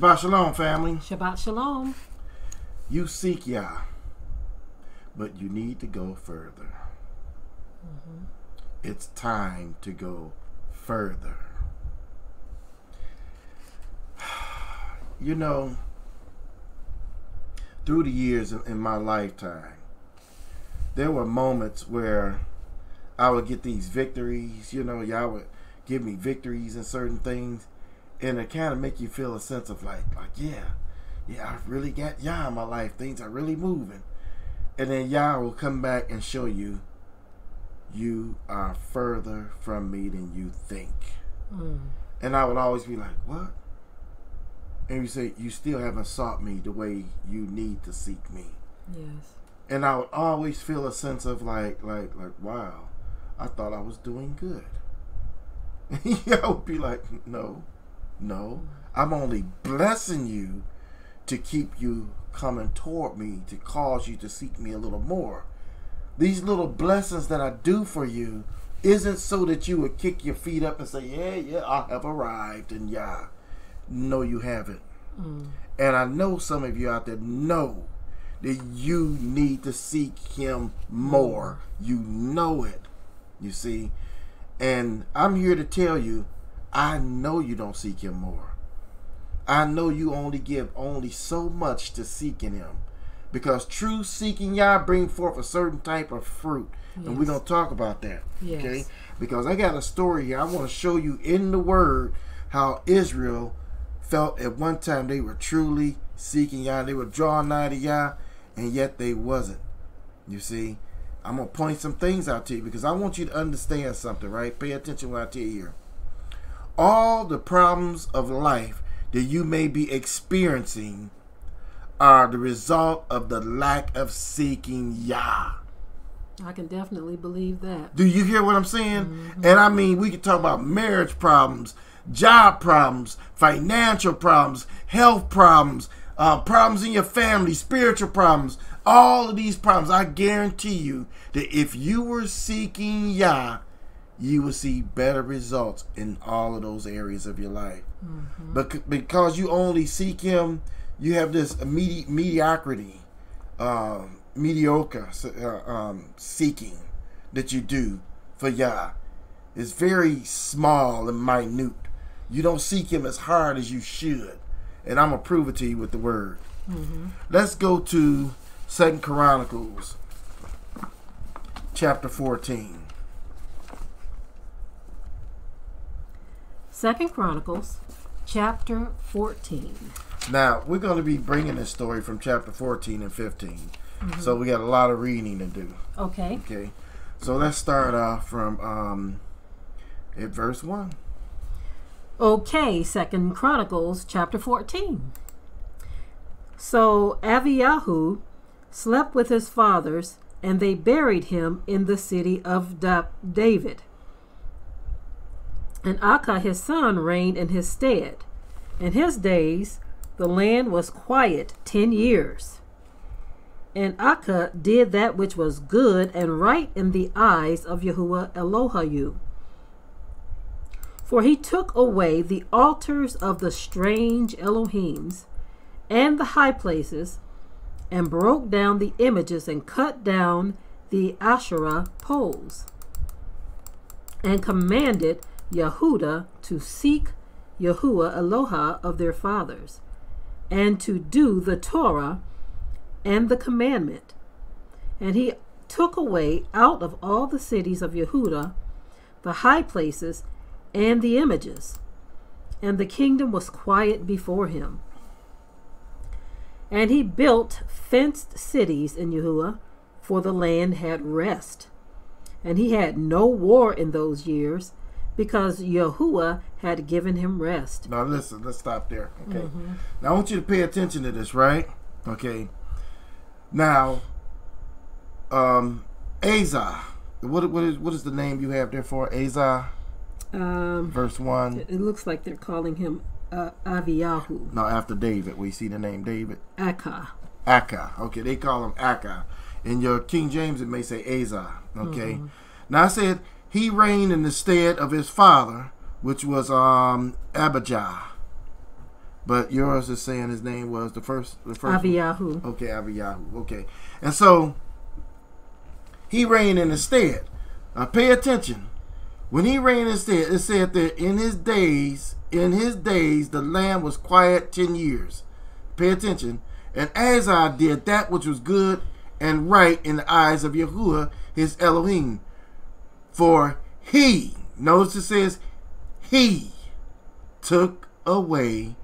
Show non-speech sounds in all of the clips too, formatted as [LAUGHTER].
Shabbat Shalom, family. Shabbat Shalom. You seek Yah, but you need to go further. Mm-hmm. It's time to go further. [SIGHS] You know, through the years in my lifetime, there were moments where I would get these victories. You know, Yah would give me victories in certain things, and it kind of make you feel a sense of like, like yeah, yeah, I've really got Yah in my life. Things are really moving, and then Yah will come back and show you, you are further from me than you think. Mm. And I would always be like, what? And you say, you still haven't sought me the way you need to seek me. Yes. And I would always feel a sense of like, like, like, wow, I thought I was doing good. [LAUGHS] I would be like, no, no. I'm only blessing you to keep you coming toward me, to cause you to seek me a little more. These little blessings that I do for you isn't so that you would kick your feet up and say, yeah, yeah, I have arrived, and yeah. No, you haven't. Mm. And I know some of you out there know that you need to seek him more. You know it. You see? And I'm here to tell you, I know you don't seek him more. I know you only give only so much to seeking him. Because true seeking Yah bring forth a certain type of fruit. Yes. And we're going to talk about that. Yes. Okay? Because I got a story here. I want to show you in the word how Israel felt at one time they were truly seeking Yah. They were drawing nigh to Yah, and yet they wasn't. You see? I'm going to point some things out to you because I want you to understand something, right? Pay attention when I tell you here. All the problems of life that you may be experiencing are the result of the lack of seeking Yah. I can definitely believe that. Do you hear what I'm saying? Mm-hmm. And I mean, we can talk about marriage problems, job problems, financial problems, health problems, uh, problems in your family, spiritual problems, all of these problems, I guarantee you that if you were seeking Yah, you will see better results in all of those areas of your life. Mm-hmm. But because you only seek Him, you have this medi- mediocrity, um, mediocre uh, um, seeking that you do for Yah. It's very small and minute. You don't seek Him as hard as you should. And I'm going to prove it to you with the Word. Mm-hmm. Let's go to Second Chronicles chapter 14. Second Chronicles chapter 14. Now, we're going to be bringing this story from chapter 14 and 15. Mm-hmm. So we got a lot of reading to do. Okay. Okay. So let's start off from um at verse 1. Okay, Second Chronicles chapter 14. So Aviyahu slept with his fathers, and they buried him in the city of da- David. And Acah his son reigned in his stead. In his days the land was quiet ten years. And Acah did that which was good and right in the eyes of Yahuwah Elohayu. For he took away the altars of the strange Elohims and the high places and broke down the images and cut down the Asherah poles, and commanded Yehuda to seek Yahuwah Eloha of their fathers, and to do the Torah and the commandment. And he took away out of all the cities of Yehuda the high places and the images, and the kingdom was quiet before him. And he built fenced cities in Yahuwah, for the land had rest. And he had no war in those years, because Yahuwah had given him rest. Now listen, let's stop there. Okay. Mm-hmm. Now I want you to pay attention to this, right? Okay. Now, um, Azah. What what is what is the name you have there for Azah? Um, Verse one. It looks like they're calling him uh, Aviyahu. No, after David, we see the name David. Acah. Acah. Okay, they call him Acah. In your King James, it may say Azah. Okay. Mm-hmm. Now I said he reigned in the stead of his father, which was um Abijah. but yours is saying his name was the first. The first. one. Abiyahu. Okay, Abiyahu. Okay, and so he reigned in his stead. Now pay attention. When he reigned in his stead, it said that in his days, in his days, the land was quiet ten years. Pay attention. And Azar did that which was good and right in the eyes of Yahuwah, his Elohim. For he, notice it says, he took away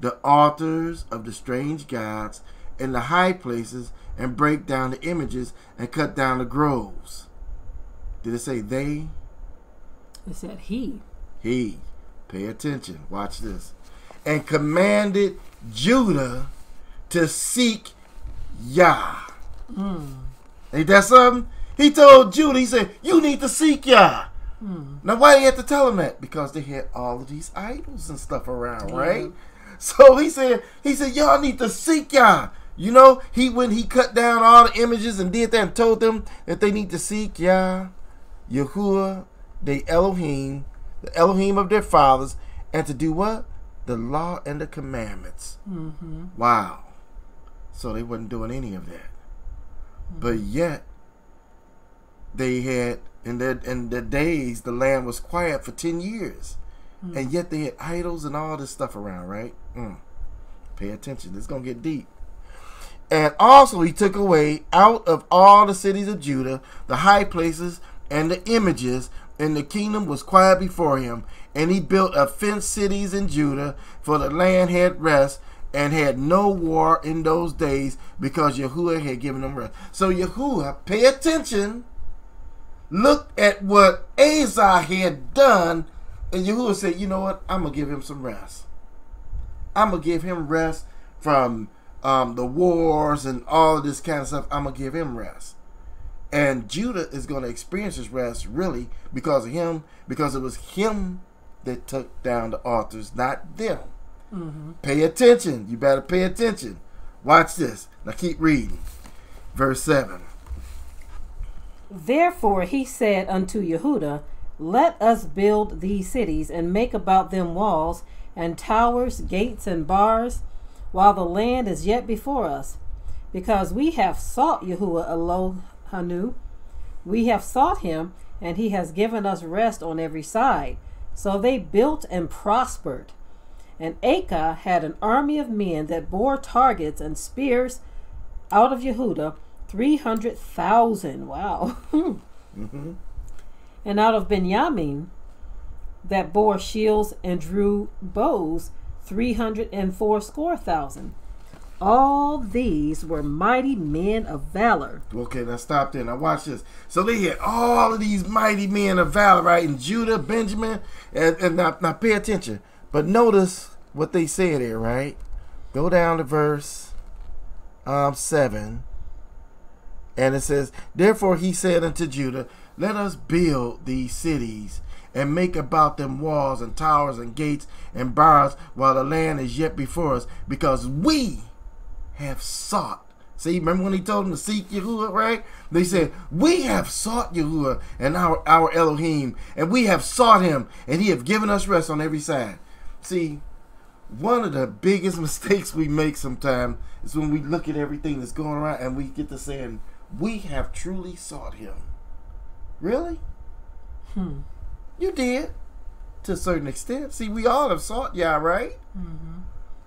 the altars of the strange gods and the high places and break down the images and cut down the groves. Did it say they? It said he. He. Pay attention. Watch this. And commanded Judah to seek Yah. Hmm. Ain't that something? He told Judah, he said, You need to seek Yah. Now, why do you have to tell him that? Because they had all of these idols and stuff around, right? So he said, he said, y'all need to seek Yah. You know, he when he cut down all the images and did that and told them that they need to seek Yah, Yahuwah, the Elohim, the Elohim of their fathers, and to do what? The law and the commandments. Mm-hmm. Wow. So they wasn't doing any of that. But yet they had in their in their days the land was quiet for ten years. And yet they had idols and all this stuff around, right? Mm. Pay attention. It's gonna get deep. And also he took away out of all the cities of Judah the high places and the images, and the kingdom was quiet before him. And he built a fenced cities in Judah, for the land had rest and had no war in those days because Yahuwah had given them rest. So Yahuwah, pay attention, look at what Azar had done, and Yahuwah said, you know what? I'm gonna give him some rest. I'm gonna give him rest from um, the wars and all of this kind of stuff. I'm gonna give him rest. And Judah is going to experience his rest really because of him, because it was him that took down the altars, not them. Mm-hmm. Pay attention. You better pay attention. Watch this. Now keep reading. Verse 7. Therefore he said unto Yehuda, Let us build these cities, and make about them walls, and towers, gates, and bars, while the land is yet before us. Because we have sought Yahuwah Elohanu, we have sought him, and he has given us rest on every side. So they built and prospered. And Acah had an army of men that bore targets and spears out of Yehuda, 300,000. Wow. Mm-hmm. and out of Benjamin that bore shields and drew bows, three hundred and fourscore thousand. All these were mighty men of valor. Okay, now stop there. Now watch this. So they had all of these mighty men of valor, right? In Judah, Benjamin, and, and now, now pay attention. But notice what they say there, right? Go down to verse um, 7. And it says, Therefore he said unto Judah, Let us build these cities and make about them walls and towers and gates and bars while the land is yet before us, because we have sought. See, remember when he told them to seek Yahuwah, right? They said, We have sought Yahuwah and our, our Elohim, and we have sought him, and he have given us rest on every side. See, one of the biggest [LAUGHS] mistakes we make sometimes is when we look at everything that's going around and we get to saying, We have truly sought him. Really? Hmm. You did. To a certain extent. See, we all have sought Yah, right? Mm-hmm.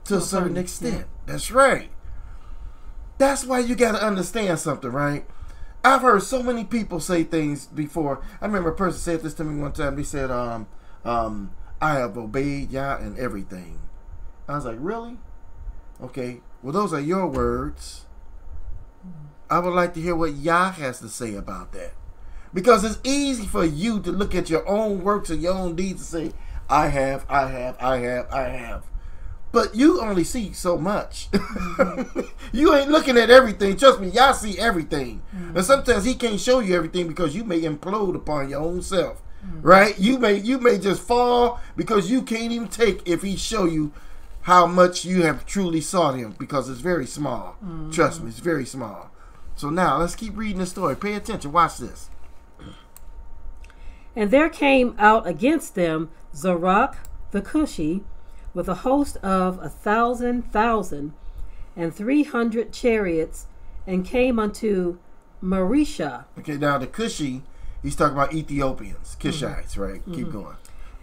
to a certain extent. That's right. That's why you got to understand something, right? I've heard so many people say things before. I remember a person said this to me one time. They said, um, um, I have obeyed Yah and everything. I was like, really? Okay. Well, those are your words. I would like to hear what Yah has to say about that. Because it's easy for you to look at your own works and your own deeds and say, I have, I have, I have, I have. But you only see so much. [LAUGHS] you ain't looking at everything. Trust me, Yah see everything. And mm-hmm. sometimes he can't show you everything because you may implode upon your own self. Right? You may you may just fall because you can't even take if he show you how much you have truly sought him because it's very small. Trust me, it's very small. So now let's keep reading the story. Pay attention. Watch this. [CLEARS THROAT] And there came out against them Zarok the Cushi, with a host of a thousand thousand and three hundred chariots, and came unto Marisha. Okay, now the Cushi, he's talking about Ethiopians, mm-hmm. Kishites, right? Keep mm-hmm. going.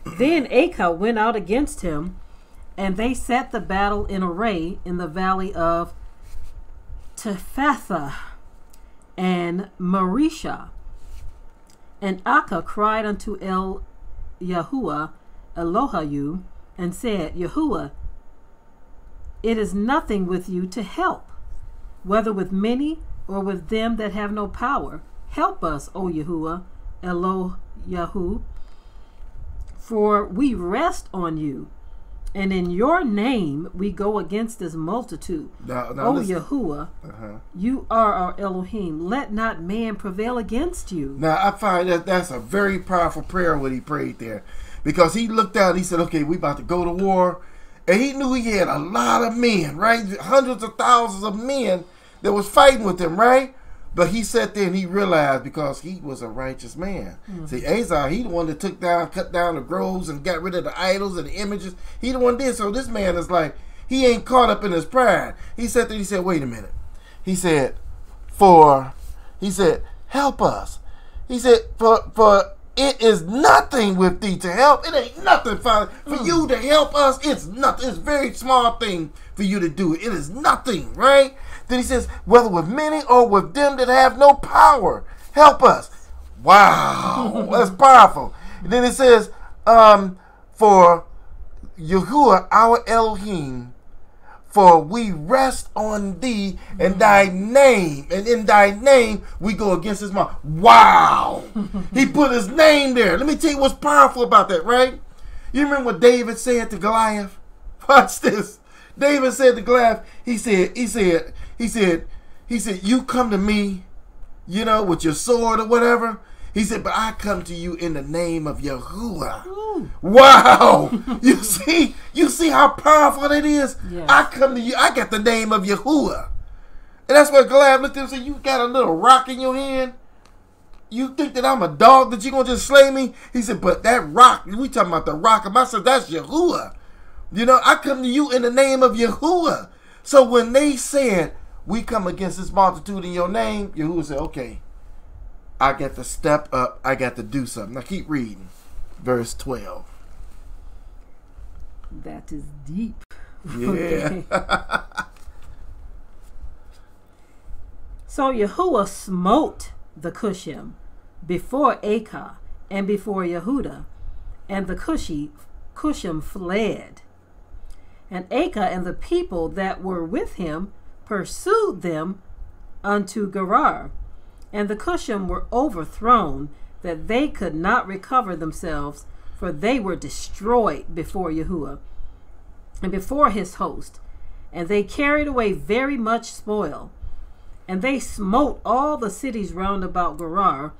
[CLEARS THROAT] [CLEARS THROAT] Then Acah went out against him, and they set the battle in array in the valley of Tephatha and Marisha. And Akka cried unto El Yahuwah Elohayu and said, Yahuwah, it is nothing with you to help, whether with many or with them that have no power. Help us, O Yahuwah, Eloyahu, for we rest on you, and in your name we go against this multitude. Now, now O listen. Yahuwah, Uh-huh. you are our Elohim. Let not man prevail against you. Now I find that that's a very powerful prayer what he prayed there, because he looked out. He said, "Okay, we about to go to war," and he knew he had a lot of men, right? Hundreds of thousands of men that was fighting with him, right? But he sat there and he realized because he was a righteous man. Hmm. See, Azar, he the one that took down, cut down the groves and got rid of the idols and the images. He the one did. So this man is like, he ain't caught up in his pride. He sat there. He said, "Wait a minute." He said, "For," he said, "Help us." He said, "For for it is nothing with thee to help. It ain't nothing, Father. For hmm. you to help us, it's nothing. It's a very small thing for you to do. It is nothing, right?" Then he says, "Whether with many or with them that have no power, help us." Wow, [LAUGHS] that's powerful. And then it says, um, "For Yahuwah our Elohim." For we rest on thee and thy name, and in thy name we go against his mouth. Wow! [LAUGHS] he put his name there. Let me tell you what's powerful about that, right? You remember what David said to Goliath? [LAUGHS] Watch this. David said to Goliath, he said, he said, he said, he said, you come to me, you know, with your sword or whatever. He said, but I come to you in the name of Yahuwah. Ooh. Wow! [LAUGHS] you see, you see how powerful it is. Yes. I come to you. I got the name of Yahuwah, and that's what Goliath looked at him and said, "You got a little rock in your hand. You think that I'm a dog that you gonna just slay me?" He said, "But that rock, we talking about the rock of my son. That's Yahuwah. You know, I come to you in the name of Yahuwah. So when they said, "We come against this multitude in your name," Yahuwah said, "Okay." I got to step up. I got to do something. Now keep reading. Verse 12. That is deep. Yeah. Okay. [LAUGHS] So Yahuwah smote the Cushim before Acah and before Yehuda, and the Cushi, Cushim fled. And Acah and the people that were with him pursued them unto Gerar, and the Cushim were overthrown, that they could not recover themselves, for they were destroyed before Yahuwah and before his host, and they carried away very much spoil. And they smote all the cities round about Gerar,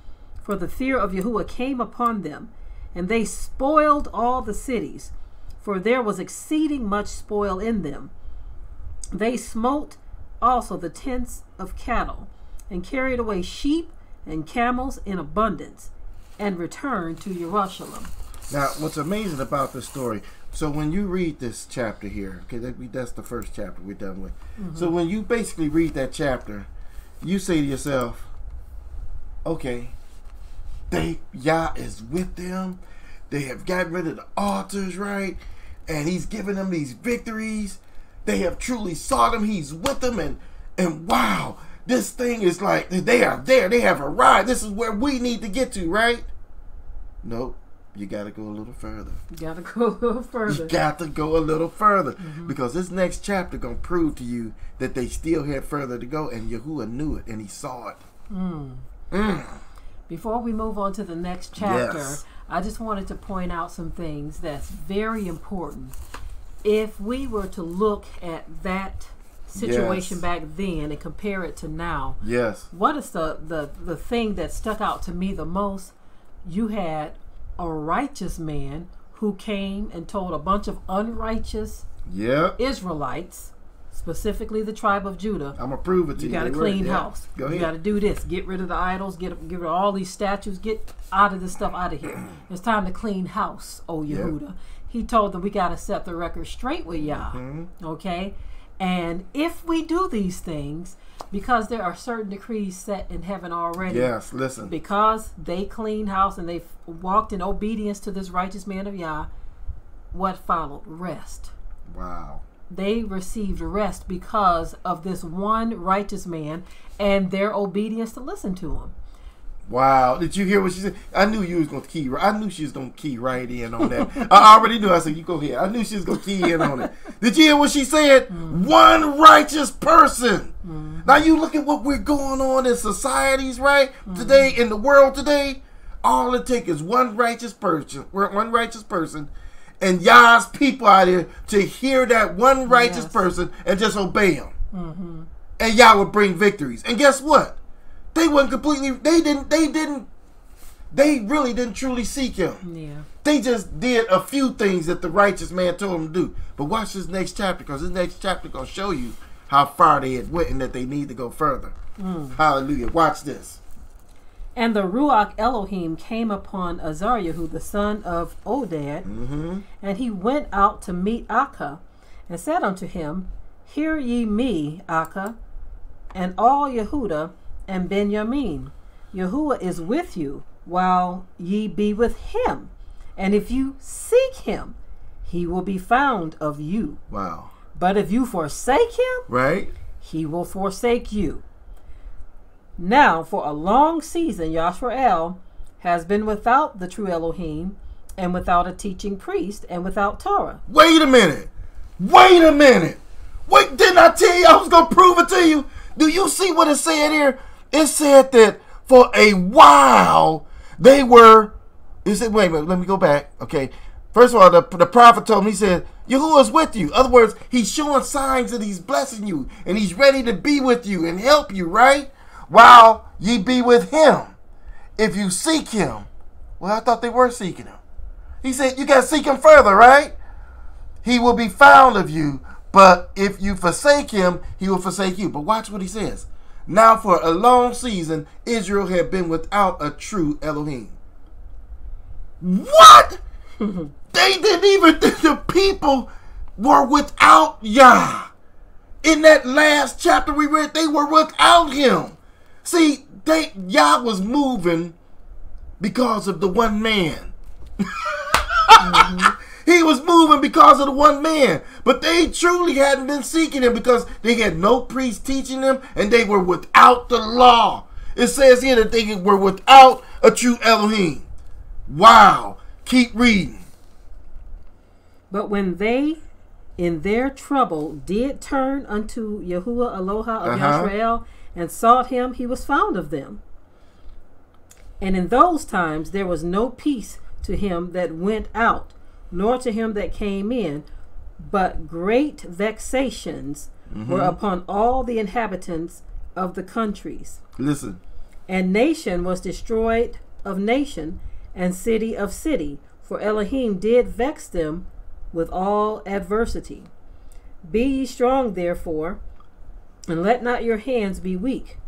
for the fear of Yahuwah came upon them, and they spoiled all the cities, for there was exceeding much spoil in them. They smote also the tents of cattle, and carried away sheep and camels in abundance, and returned to Jerusalem. Now, what's amazing about this story? So when you read this chapter here, okay, that that's the first chapter we're done with. Mm-hmm. So when you basically read that chapter, you say to yourself, "Okay, they Yah is with them. They have gotten rid of the altars, right? And He's giving them these victories. They have truly sought Him. He's with them, and and wow, this thing is like they are there. They have arrived. This is where we need to get to, right? Nope. You got to go a little further. You gotta go a little further. You got to go a little further because this next chapter gonna prove to you that they still had further to go, and Yahuwah knew it and he saw it. Mm. Before we move on to the next chapter, Yes. I just wanted to point out some things that's very important. If we were to look at that situation Yes. back then and compare it to now, Yes, what is the, the, the thing that stuck out to me the most? You had a righteous man who came and told a bunch of unrighteous yep, Israelites specifically the tribe of Judah, I'm gonna prove it to you you. got were- clean yeah. house. Go You got to do this. Get rid of the idols. Get get rid of all these statues. Get out of this stuff out of here. It's time to clean house, O Yeah. He told them we got to set the record straight with Yah. Mm-hmm. Okay, and if we do these things, because there are certain decrees set in heaven already. Yes, listen. Because they cleaned house and they walked in obedience to this righteous man of Yah, what followed? Rest Wow. they received rest because of this one righteous man and their obedience to listen to him. Wow. Did you hear what she said? I knew you was gonna key right. I knew she was gonna key right in on that. [LAUGHS] I already knew. I said, you go ahead. I knew she was gonna key in on it. [LAUGHS] Did you hear what she said? Mm-hmm. One righteous person. Mm-hmm. Now you look at what we're going on in societies, right? Mm-hmm. Today, in the world today, all it takes is one righteous person, one righteous person, and Yah's people out here to hear that one righteous Yes. person and just obey him. And y'all would bring victories. And guess what? They weren't completely. They didn't. They didn't. They really didn't truly seek him. Yeah. They just did a few things that the righteous man told them to do. But watch this next chapter, because this next chapter gonna show you how far they had went and that they need to go further. Hallelujah. Watch this. And the Ruach Elohim came upon Azariah, who the son of Oded, Mm-hmm. and he went out to meet Akka, and said unto him, Hear ye me, Akka, and all Yehuda and Benjamin. Yahuwah is with you, while ye be with him. And if you seek him, he will be found of you. Wow. But if you forsake him, Right? he will forsake you. Now, for a long season, Yashrael has been without the true Elohim, and without a teaching priest, and without Torah. Wait a minute. Wait a minute. Wait, didn't I tell you I was gonna prove it to you? Do you see what it said here? It said that for a while they were. It said, wait let me go back. Okay. First of all, the, the prophet told me, he said, Yahuwah is with you. In other words, he's showing signs that he's blessing you and he's ready to be with you and help you, right? While ye be with him. If you seek him. Well, I thought they were seeking him. He said, you got to seek him further, right? he will be found of you. But if you forsake him, he will forsake you. But watch what he says. Now, for a long season, Israel had been without a true Elohim. What? [LAUGHS] they didn't even, think [LAUGHS] the people were without Yah. In that last chapter we read, they were without him. See, they Yah was moving because of the one man. [LAUGHS] Mm-hmm. He was moving because of the one man. But they truly hadn't been seeking him because they had no priest teaching them and they were without the law. It says here that they were without a true Elohim. Wow. Keep reading. But when they, in their trouble, did turn unto Yahuwah Aloha of Uh-huh. Yashrael and sought him, he was found of them. And in those times there was no peace to him that went out, nor to him that came in, but great vexations were mm-hmm. upon all the inhabitants of the countries. Listen. And nation was destroyed of nation, and city of city, for Elohim did vex them with all adversity. Be ye strong, therefore, and let not your hands be weak,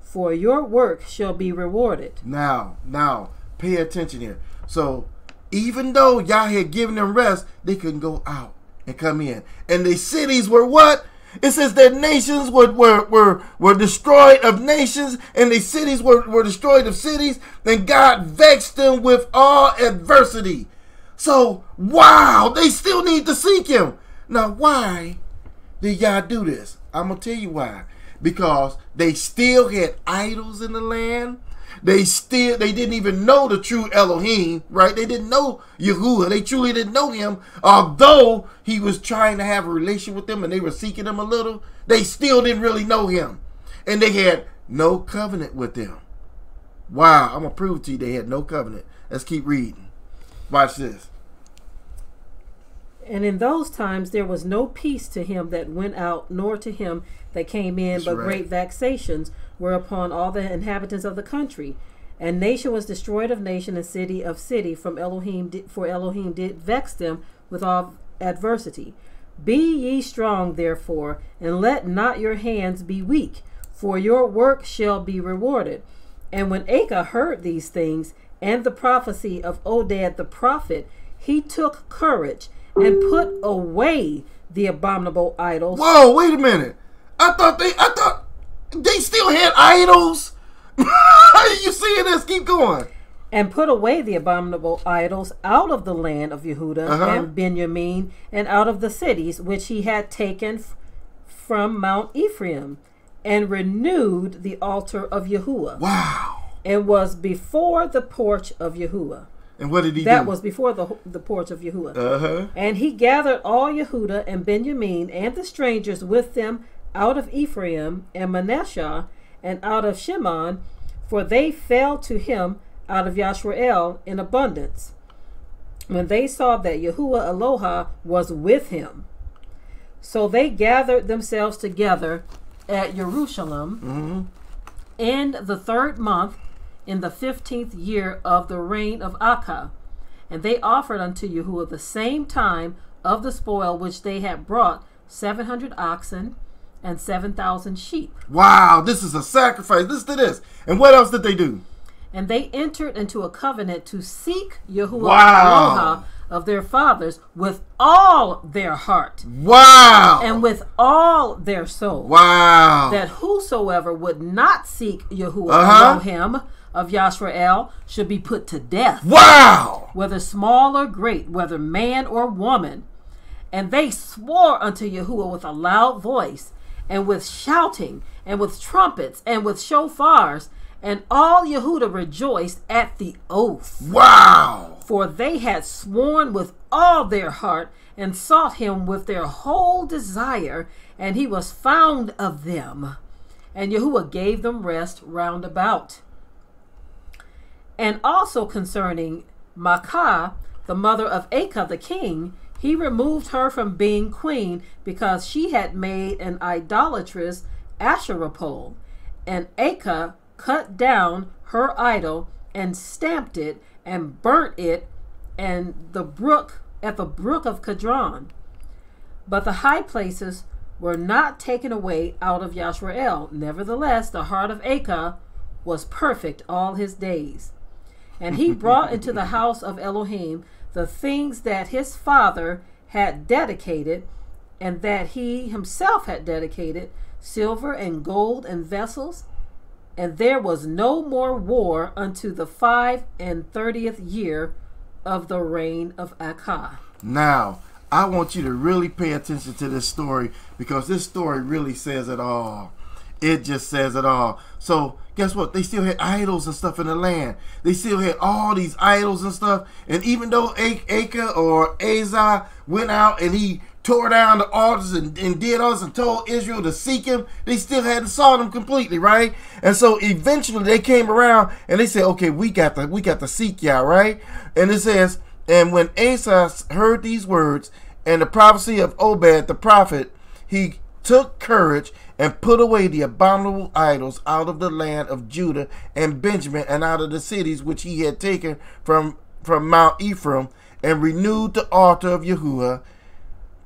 for your work shall be rewarded. Now, now, pay attention here. So, even though Yah had given them rest, they couldn't go out and come in. And the cities were what? It says that nations were, were, were, were destroyed of nations, and the cities were, were destroyed of cities, and God vexed them with all adversity. So, wow, they still need to seek Him. Now, why did Yah do this? I'm going to tell you why. Because they still had idols in the land. They still they didn't even know the true Elohim, right? They didn't know Yahuwah. They truly didn't know him. Although he was trying to have a relation with them and they were seeking him a little, they still didn't really know him. And they had no covenant with them. Wow, I'm gonna prove to you they had no covenant. Let's keep reading. Watch this. And in those times there was no peace to him that went out, nor to him that came in, That's but right. great vexations were upon all the inhabitants of the country. And nation was destroyed of nation, and city of city, from Elohim, for Elohim did vex them with all adversity. Be ye strong, therefore, and let not your hands be weak, for your work shall be rewarded. And when Acah heard these things and the prophecy of Oded the prophet, he took courage and put away the abominable idols. Whoa, wait a minute. I thought they I thought they still had idols. [LAUGHS] you seeing this? Keep going. and put away the abominable idols out of the land of Yehuda Uh-huh. and Benjamin, and out of the cities which he had taken f- from Mount Ephraim, and renewed the altar of Yahuwah, Wow. and was before the porch of Yahuwah. And what did he That do? was before the the porch of Yahuwah. uh-huh. And he gathered all Yehuda and Benjamin and the strangers with them out of Ephraim and Manasseh and out of Shimon, for they fell to him out of Yashrael in abundance. When they saw that Yahuwah Aloha was with him, so they gathered themselves together at Jerusalem Mm-hmm. in the third month, in the fifteenth year of the reign of Acah. And they offered unto Yahuwah the same time of the spoil which they had brought seven hundred oxen and seven thousand sheep. Wow, this is a sacrifice. Listen to this. And what else did they do? And they entered into a covenant to seek Yahuwah Wow. Of their fathers with all their heart Wow. and with all their soul. wow. that whosoever would not seek Yahuwah Uh-huh. Elohim of Yashrael should be put to death, wow. whether small or great, whether man or woman. And they swore unto Yahuwah with a loud voice, and with shouting, and with trumpets, and with shofars. And all Yehuda rejoiced at the oath. Wow. For they had sworn with all their heart and sought him with their whole desire, and he was found of them. And Yahuwah gave them rest round about. And also concerning Makkah, the mother of Acah the king, he removed her from being queen because she had made an idolatrous Asherah pole. And Acah cut down her idol and stamped it and burnt it and the brook at the brook of Kadron. But the high places were not taken away out of Yashrael. Nevertheless, the heart of Acah was perfect all his days. And he brought into the [LAUGHS] house of Elohim the things that his father had dedicated, and that he himself had dedicated silver and gold and vessels. And there was no more war unto the five and thirtieth year of the reign of Akah. Now, I want you to really pay attention to this story because this story really says it all. It just says it all. So, guess what? They still had idols and stuff in the land. They still had all these idols and stuff. And even though A- Acah or Azar went out and he tore down the altars and, and did us and told Israel to seek him, they still hadn't saw them completely, right? And so eventually they came around and they said, okay, we got to we got to seek Yah, right? And it says, and when Asa heard these words and the prophecy of Obed the prophet, he took courage and put away the abominable idols out of the land of Judah and Benjamin and out of the cities which he had taken from from Mount Ephraim and renewed the altar of Yahuwah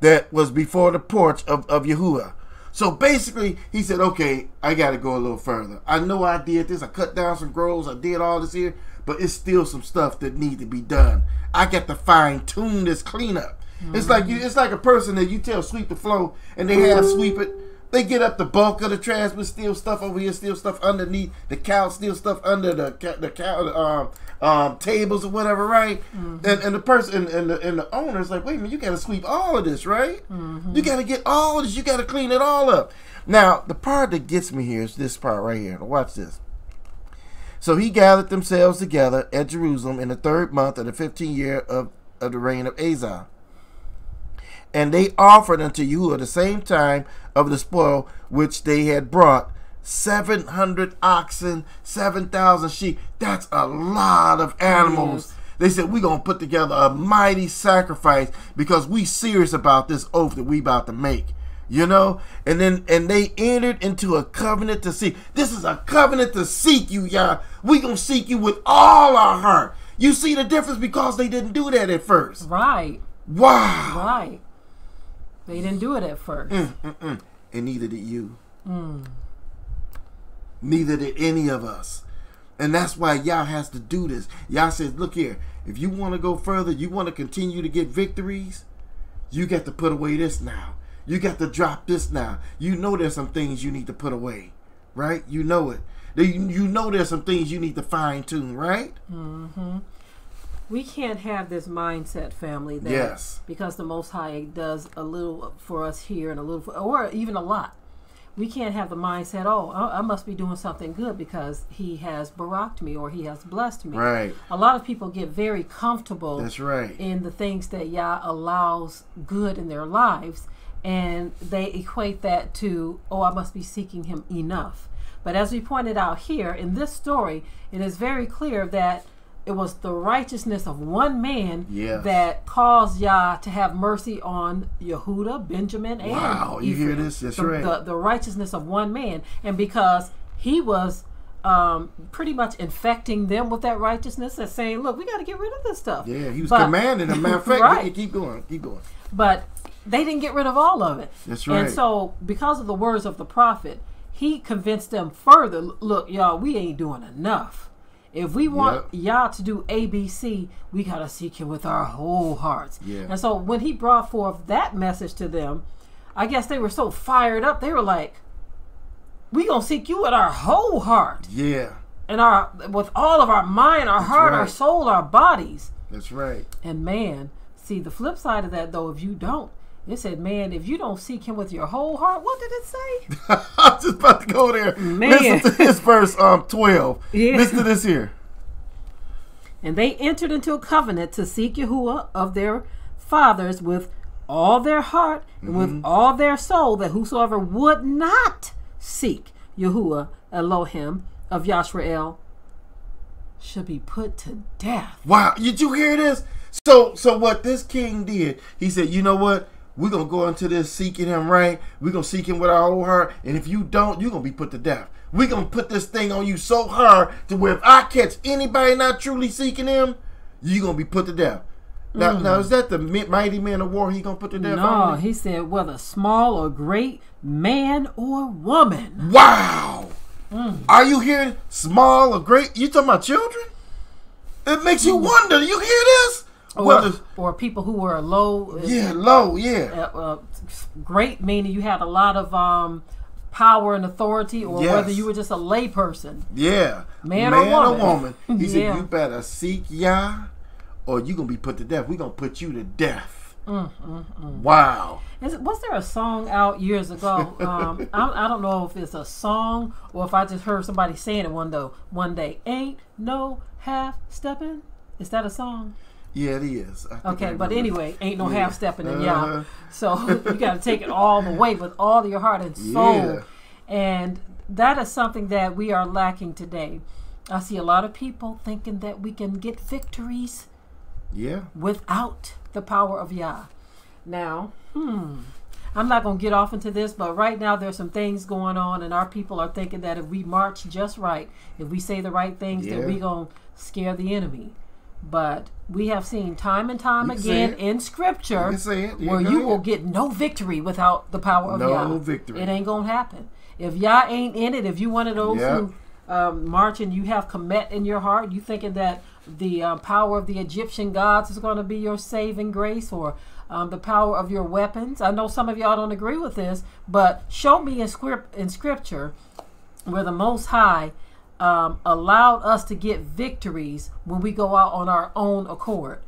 that was before the porch of, of Yahuwah. So basically, he said, okay, I got to go a little further. I know I did this. I cut down some groves. I did all this here. But it's still some stuff that need to be done. I got to fine tune this cleanup. It's like you. It's like a person that you tell sweep the floor, and they have sweep it. They get up the bulk of the trash, but still stuff over here, steal stuff underneath the couch, steal stuff under the the couch, um, um, tables or whatever, right? And and the person and, and the and the owner is like, wait a minute, you got to sweep all of this, right? You got to get all of this. You got to clean it all up. Now, the part that gets me here is this part right here. Watch this. So he gathered themselves together at Jerusalem in the third month of the fifteenth year of, of the reign of Azar. And they offered unto Yahuwah the same time of the spoil which they had brought. 700 oxen, 7,000 sheep. That's a lot of animals. Yes. They said, we're going to put together a mighty sacrifice because we serious about this oath that we about to make. You know? And then, and they entered into a covenant to seek. This is a covenant to seek you, Yah. we going to seek you with all our heart. You see the difference because they didn't do that at first. Right, Wow. right. They didn't do it at first. Mm, mm, mm. And neither did you. Neither did any of us. And that's why Yah has to do this. Yah says, look here, if you want to go further, you want to continue to get victories, you got to put away this now. You got to drop this now. You know there's some things you need to put away, right? You know it. You you know there's some things you need to fine tune, right? We can't have this mindset, family, that Yes. because the Most High does a little for us here and a little, for, or even a lot. We can't have the mindset, oh, I I must be doing something good because He has baraked me or He has blessed me. Right. A lot of people get very comfortable That's right. in the things that Yah allows good in their lives, and they equate that to, oh, I must be seeking Him enough. But as we pointed out here in this story, it is very clear that it was the righteousness of one man Yes. that caused Yah to have mercy on Yehuda, Benjamin, and Wow, you hear this? That's the, right. The, the righteousness of one man, and because he was um, pretty much infecting them with that righteousness and saying, "Look, we got to get rid of this stuff." Yeah, he was But- commanding. A matter of fact, [LAUGHS] Right. keep going, keep going. but they didn't get rid of all of it. That's right. And so, because of the words of the prophet, he convinced them further. Look, y'all, we ain't doing enough. If we want Yep. y'all to do ABC, we gotta seek Him with our whole hearts. Yeah. And so, when he brought forth that message to them, I guess they were so fired up. They were like, "We gonna seek you with our whole heart Yeah, and our with all of our mind, our heart, our soul, our bodies." that's right. And man, see the flip side of that though, if you don't, it said, man, if you don't seek him with your whole heart, what did it say? [LAUGHS] I was just about to go there. Man. Listen to this verse um twelve. Yeah. Listen to this here. and they entered into a covenant to seek Yahuwah of their fathers with all their heart and with all their soul, that whosoever would not seek Yahuwah Elohim of Yashrael should be put to death. Wow, did you hear this? So so what this king did, he said, you know what? We're gonna go into this seeking him right. We're gonna seek him with our whole heart. And if you don't, you're gonna be put to death. We're gonna put this thing on you so hard to where if I catch anybody not truly seeking him, you're gonna be put to death. Now, mm. now is that the mighty man of war he gonna put to death? No, on? he said, whether small or great, man or woman. Wow. Mm. Are you hearing small or great? You talking about children? It makes you mm. wonder. You hear this? Or, Whether or people who were low. uh, yeah, low, yeah. uh, uh, great meaning you had a lot of um, power and authority, or Yes. whether you were just a lay person. Yeah. Man or woman. woman. [LAUGHS] He Yeah. said, You better seek Yah or you going to be put to death. we going to put you to death. Mm, Wow. Is, was there a song out years ago? Um, [LAUGHS] I, I don't know if it's a song or if I just heard somebody saying it one day. One day, ain't no half stepping. Is that a song? Yeah, it is. I think I Okay, but anyway, ain't no Yeah. half stepping in Uh-huh. y'all. So [LAUGHS] you got to take it all the way with all your heart and soul. Yeah. And that is something that we are lacking today. I see a lot of people thinking that we can get victories Yeah. without the power of Yah. Now, hmm, I'm not going to get off into this, but right now there's some things going on, and our people are thinking that if we march just right, if we say the right things, Yeah. that we're going to scare the enemy. But we have seen time and time You can say again in Scripture You say it. Yeah, where you will get no victory without the power of No Yah. victory. It ain't going to happen. If Yah ain't in it, if you one of those Yep. who um, march and you have Kemet in your heart, you thinking that the uh, power of the Egyptian gods is going to be your saving grace or um, the power of your weapons. I know some of y'all don't agree with this, but show me in, script, in scripture where the Most High um, allowed us to get victories when we go out on our own accord.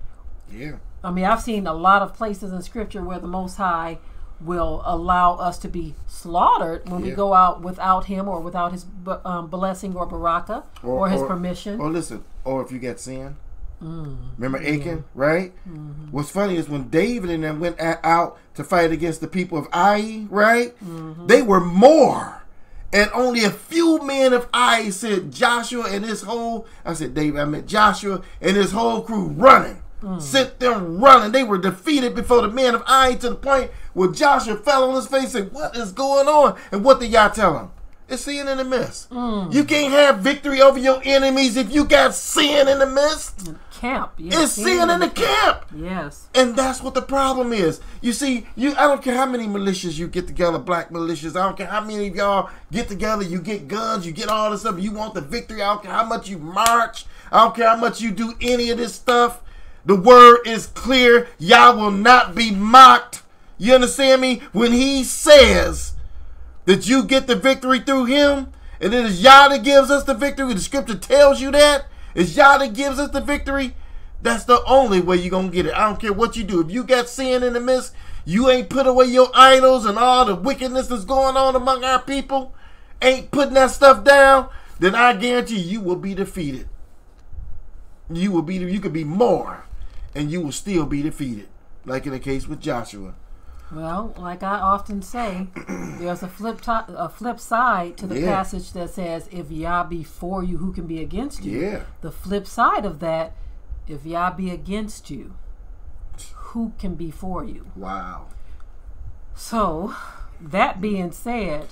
Yeah. I mean, I've seen a lot of places in scripture where the Most High will allow us to be slaughtered when we go out without Him or without His b- um, blessing or baraka or, His permission. Or listen, or if you got sin. Mm. Remember Achan, right? Mm-hmm. What's funny is when David and them went out to fight against the people of Ai, right? Mm-hmm. They were more. And only a few men of Ai said Joshua and his whole, I said David, I meant Joshua and his whole crew running. Mm. Sent them running. They were defeated before the men of Ai to the point where Joshua fell on his face and said, What is going on? And what did Yah tell him? It's sin in the midst. Mm. You can't have victory over your enemies if you got sin in the midst. Camp. Yes, It's sin in the camp. Yes. And that's what the problem is. You see, you I don't care how many militias you get together, black militias. I don't care how many of y'all get together. You get guns, you get all this stuff. You want the victory. I don't care how much you march. I don't care how much you do any of this stuff. The word is clear. Y'all will not be mocked. You understand me? When he says that you get the victory through him, and it is Yah that gives us the victory. The scripture tells you that. It's Yah that gives us the victory. That's the only way you're going to get it. I don't care what you do. If you got sin in the midst, you ain't put away your idols and all the wickedness that's going on among our people, ain't putting that stuff down, then I guarantee you will be defeated. You will be, you could be more, and you will still be defeated. Like in the case with Joshua. Well, like I often say, [CLEARS THROAT] there's a flip to- a flip side to the Yeah. passage that says, "If Yah be for you, who can be against you?" Yeah. The flip side of that, if Yah be against you, who can be for you? Wow. So, that being said,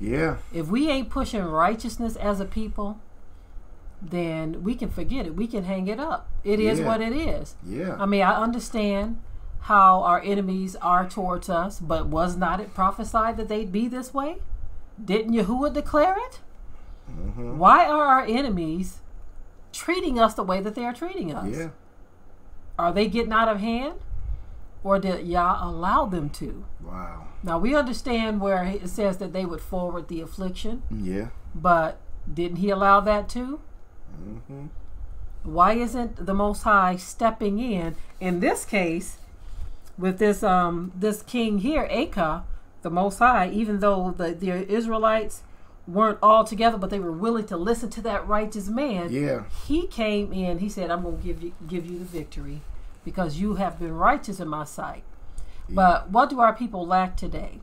Yeah. if we ain't pushing righteousness as a people, then we can forget it. We can hang it up. It is Yeah. what it is. Yeah. I mean, I understand how our enemies are towards us, but was not it prophesied that they'd be this way? Didn't Yahuwah declare it? Mm-hmm. Why are our enemies treating us the way that they are treating us? Yeah. Are they getting out of hand? Or did Yah allow them to? Wow. Now, we understand where it says that they would forward the affliction, Yeah. but didn't He allow that too? Mm-hmm. why isn't the most high stepping in in this case with this um this king here Asa the most high even though the, the israelites weren't all together but they were willing to listen to that righteous man Yeah. he came in he said i'm going to give you give you the victory because you have been righteous in my sight but what do our people lack today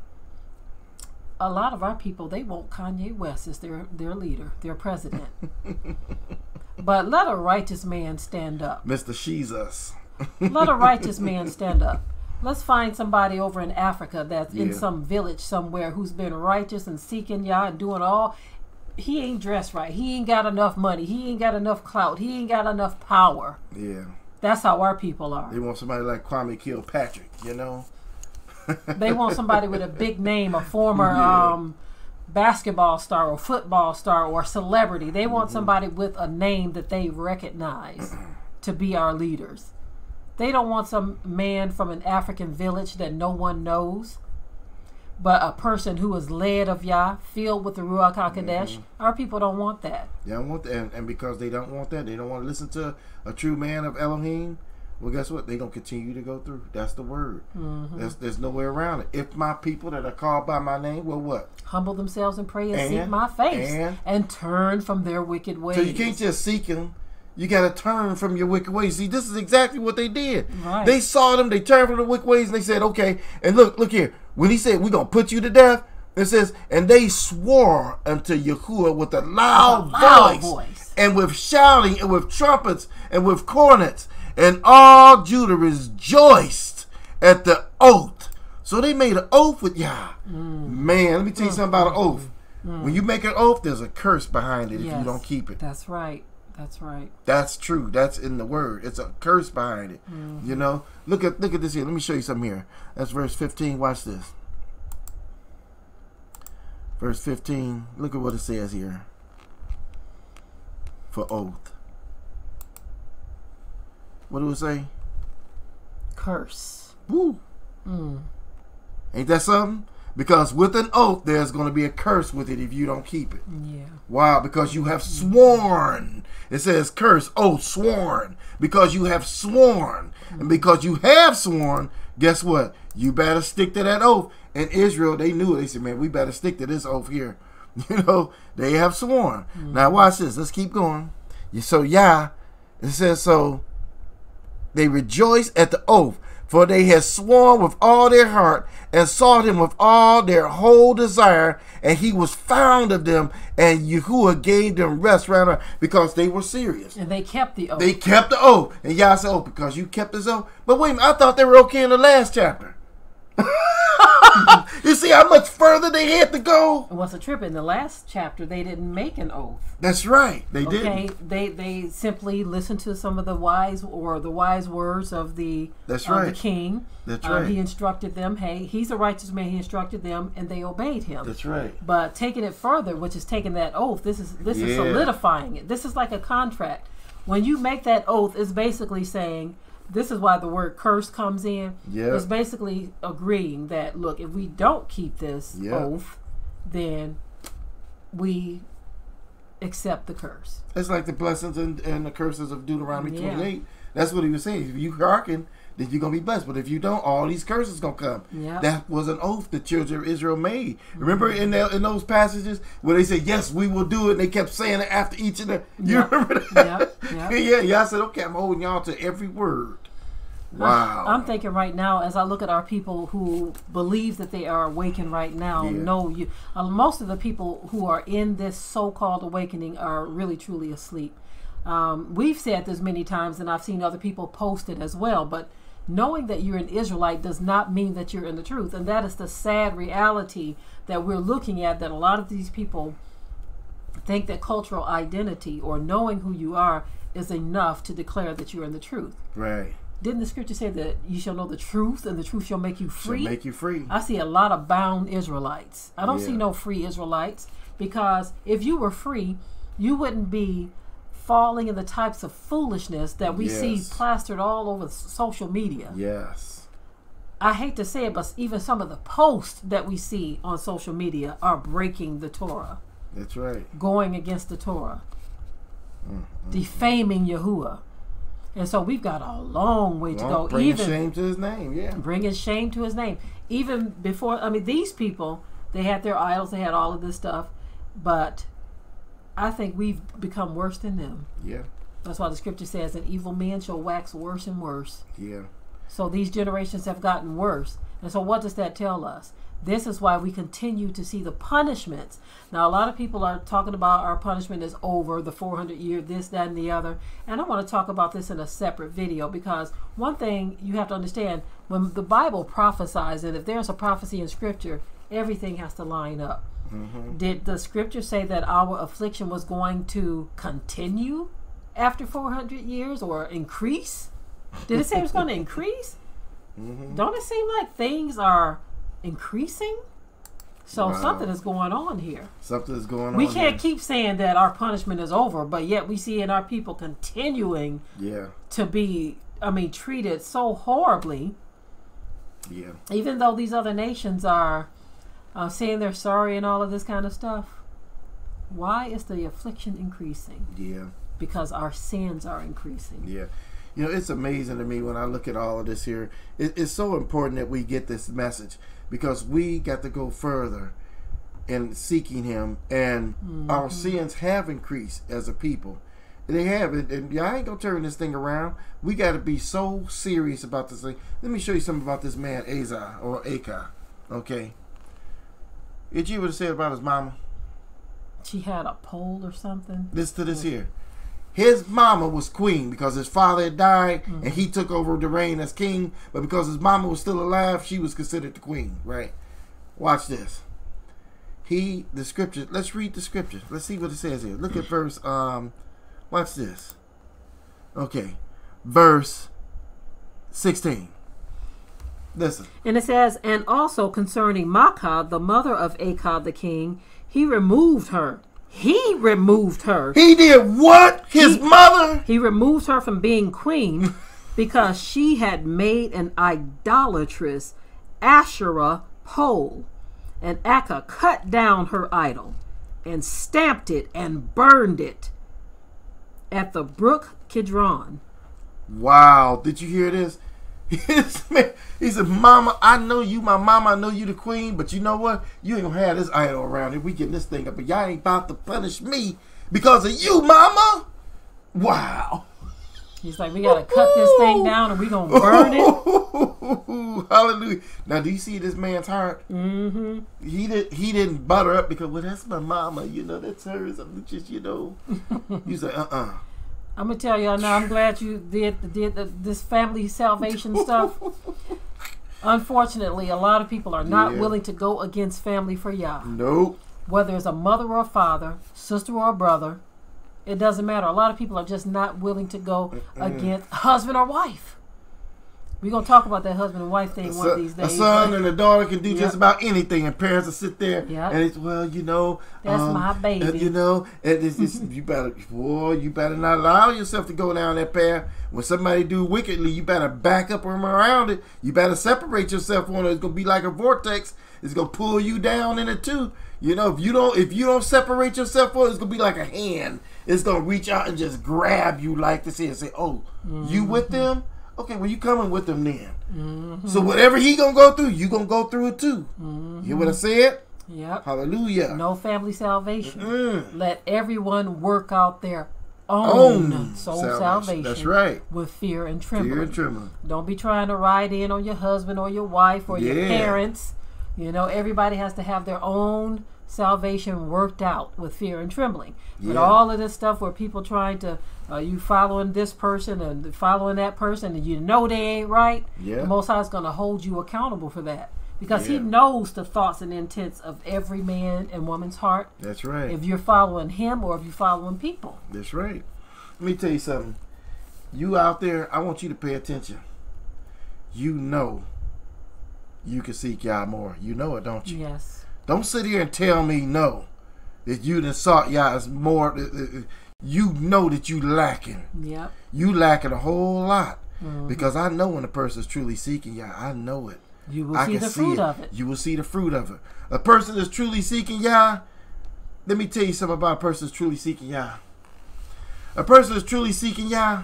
a lot of our people they want Kanye West as their their leader, their president. [LAUGHS] but let a righteous man stand up. Mr. She's us. Let a righteous man stand up. [LAUGHS] Let's find somebody over in Africa that's in some village somewhere who's been righteous and seeking Yah and doing all. He ain't dressed right. He ain't got enough money. He ain't got enough clout. He ain't got enough power. Yeah. That's how our people are. They want somebody like Kwame Kilpatrick, you know? [LAUGHS] They want somebody with a big name, a former Yeah. um, basketball star or football star or celebrity. They Mm-hmm. want somebody with a name that they recognize to be our leaders. They don't want some man from an African village that no one knows, but a person who is led of Yah, filled with the Ruach HaKodesh. Mm-hmm. Our people don't want that. They don't want that. And, and because they don't want that, they don't want to listen to a true man of Elohim. Well, guess what? They're going to continue to go through. That's the word. Mm-hmm. There's, there's no way around it. If my people that are called by my name, well, what? Humble themselves and pray and, seek my face and- and, turn from their wicked ways. So you can't just seek him. You got to turn from your wicked ways. See, this is exactly what they did. Right. They saw them. They turned from the wicked ways, and they said, "Okay." And look, look here. When he said, "We're gonna put you to death," it says, "And they swore unto Yahuwah with a loud, With a loud voice, voice. and with shouting, and with trumpets, and with cornets, and all Judah rejoiced at the oath." So they made an oath with Yah. Mm. Man, let me tell you something about an oath. When you make an oath, there's a curse behind it if you don't keep it. That's right. That's right. That's true. That's in the word. It's a curse behind it. You know. Look at look at this here. Let me show you something here. That's verse fifteen. Watch this. Verse fifteen. Look at what it says here. For oath. What do it say? Curse. Woo. Mm. Ain't that something? Because with an oath, there's going to be a curse with it if you don't keep it. Yeah. Why? Because you have sworn. It says curse, oath, sworn. Because you have sworn. And because you have sworn, guess what? You better stick to that oath. And Israel, they knew it. They said, man, we better stick to this oath here. [LAUGHS] You know, they have sworn. Mm. Now watch this. Let's keep going. So yeah, it says so they rejoice at the oath, for they had sworn with all their heart and sought him with all their whole desire, and he was found of them, and Yahuwah gave them rest round about because they were serious. And they kept the oath. They kept the oath. And Yah said, Oh, because you kept this oath. But wait a minute, I thought they were okay in the last chapter. [LAUGHS] [LAUGHS] you see how much further they had to go? What's a trip? In the last chapter, they didn't make an oath. That's right. They Okay, did. they they simply listened to some of the wise or the wise words of the That's of the king. That's Uh, right. He instructed them. Hey, he's a righteous man. He instructed them, and they obeyed him. That's right. But taking it further, which is taking that oath, this is this is solidifying it. This is like a contract. When you make that oath, it's basically saying this is why the word curse comes in. Yeah. It's basically agreeing that look, if we don't keep this Yeah. oath, then we accept the curse. It's like the blessings and, and the curses of Deuteronomy Yeah. 28. That's what he was saying. If you hearken, then you're going to be blessed. But if you don't, all these curses to come. Yeah. That was an oath the children of Israel made. Remember in the, in those passages where they said, yes, we will do it, and they kept saying it after each of them? You Yeah. remember that? [LAUGHS] Yeah, Yeah, yeah. yeah, I said, okay, I'm holding y'all to every word. Wow. I'm thinking right now, as I look at our people who believe that they are awakened right now, Yeah. know you. Uh, most of the people who are in this so-called awakening are really truly asleep. Um, we've said this many times, and I've seen other people post it as well. But knowing that you're an Israelite does not mean that you're in the truth, and that is the sad reality that we're looking at. That a lot of these people think that cultural identity or knowing who you are is enough to declare that you're in the truth. right. Didn't the scripture say that you shall know the truth and the truth shall make you Shall free? make you free. I see a lot of bound Israelites. I don't see no free Israelites because if you were free, you wouldn't be falling in the types of foolishness that we see plastered all over social media. Yes. I hate to say it, but even some of the posts that we see on social media are breaking the Torah, That's right. going against the Torah, Mm, defaming Yahuwah. And so we've got a long way to go. bringing even shame to his name. Yeah. bringing shame to his name. Even before, I mean, these people, they had their idols, they had all of this stuff, but I think we've become worse than them. Yeah. That's why the scripture says, "An evil man shall wax worse and worse." Yeah. So these generations have gotten worse. And so, what does that tell us? This is why we continue to see the punishments. Now, a lot of people are talking about our punishment is over, the 400 year, this, that, and the other. And I want to talk about this in a separate video because one thing you have to understand when the Bible prophesies, and if there's a prophecy in Scripture, everything has to line up. Did the Scripture say that our affliction was going to continue after 400 years or increase? Did it say it was going to increase? Mm-hmm. Don't it seem like things are increasing? So Wow. something is going on here. Something is going We on. We can't here. keep saying that our punishment is over, but yet we see in our people continuing Yeah. to be, I mean, treated so horribly, Yeah. even though these other nations are uh, saying they're sorry and all of this kind of stuff. Why is the affliction increasing? Yeah. Because our sins are increasing. Yeah. You know, it's amazing to me when I look at all of this here. It, it's so important that we get this message because we got to go further in seeking Him, and our sins have increased as a people. They have, and, and I ain't gonna turn this thing around. We got to be so serious about this thing. Let me show you something about this man, Azar or Asa. Okay. Did you ever say about his mama? She had a pole or something. This to this here. His mama was queen because his father had died Mm-hmm. and he took over the reign as king. But because his mama was still alive, she was considered the queen, right? Watch this. He the scripture. Let's read the scripture. Let's see what it says here. Look at verse. Um, watch this. Okay, verse sixteen. Listen. And it says, and also concerning Makkah, the mother of Asa the king, he removed her. He removed her. He did what? His He- mother. He removed her from being queen [LAUGHS] because she had made an idolatrous Asherah pole. And Asa cut down her idol and stamped it and burned it at the brook Kidron. Wow, did you hear this? [LAUGHS] He said, Mama, I know you, my mama, I know you the queen, but you know what? You ain't gonna have this idol around here. We getting this thing up, but y'all ain't about to punish me because of you, mama. Wow. He's like, we gotta cut this thing down and we gonna burn it. [LAUGHS] Hallelujah. Now do you see this man's heart? Mm-hmm. He did he didn't butter up because well that's my mama, you know, that's hers. I'm just, you know. [LAUGHS] He's like, uh uh I'm gonna tell y'all now. I'm glad you did did the, this family salvation stuff [LAUGHS] Unfortunately, a lot of people are not Yeah. willing to go against family for Yah. Nope. Whether it's a mother or a father, sister or a brother, it doesn't matter. A lot of people are just not willing to go against husband or wife. We're gonna talk about that husband and wife thing A one of son, these a son and a daughter can do Yep. just about anything, and parents will sit there Yep. and it's well, you know, That's um, my baby. uh, you know, and it's, it's, [LAUGHS] you better, boy, you better not allow yourself to go down that path. When somebody do wickedly, you better back up them around it. You better separate yourself from it. It's gonna be like a vortex. It's gonna pull you down in it too. You know, if you don't, if you don't separate yourself from it, it's gonna be like a hand. It's gonna reach out and just grab you like this and say, "Oh, you with them? Okay, well, you coming with them then." So whatever he gonna go through, you gonna go through it too. You hear what I said? Yep. Hallelujah. No family salvation. Mm. Let everyone work out their own, Own soul salvation. salvation. That's right. With fear and trembling. Fear and trembling. Don't be trying to ride in on your husband or your wife or your parents. You know, everybody has to have their own salvation worked out with fear and trembling. But Yeah. all of this stuff where people trying to, uh, you following this person and following that person and you know they ain't right, Yeah. the Most High is going to hold you accountable for that. Because He knows the thoughts and intents of every man and woman's heart That's right. if you're following Him or if you're following people. That's right. Let me tell you something. You out there, I want you to pay attention. You know you can seek Yah more. You know it, don't you? Yes. Don't sit here and tell me no. That you done sought Yah more. You know that you lacking. Yep. You lacking a whole lot. Mm-hmm. Because I know when a person is truly seeking Yah. I know it. You will I see the fruit it. of it. You will see the fruit of it. A person is truly seeking Yah. Let me tell you something about a person that's truly seeking Yah. A person is truly seeking Yah.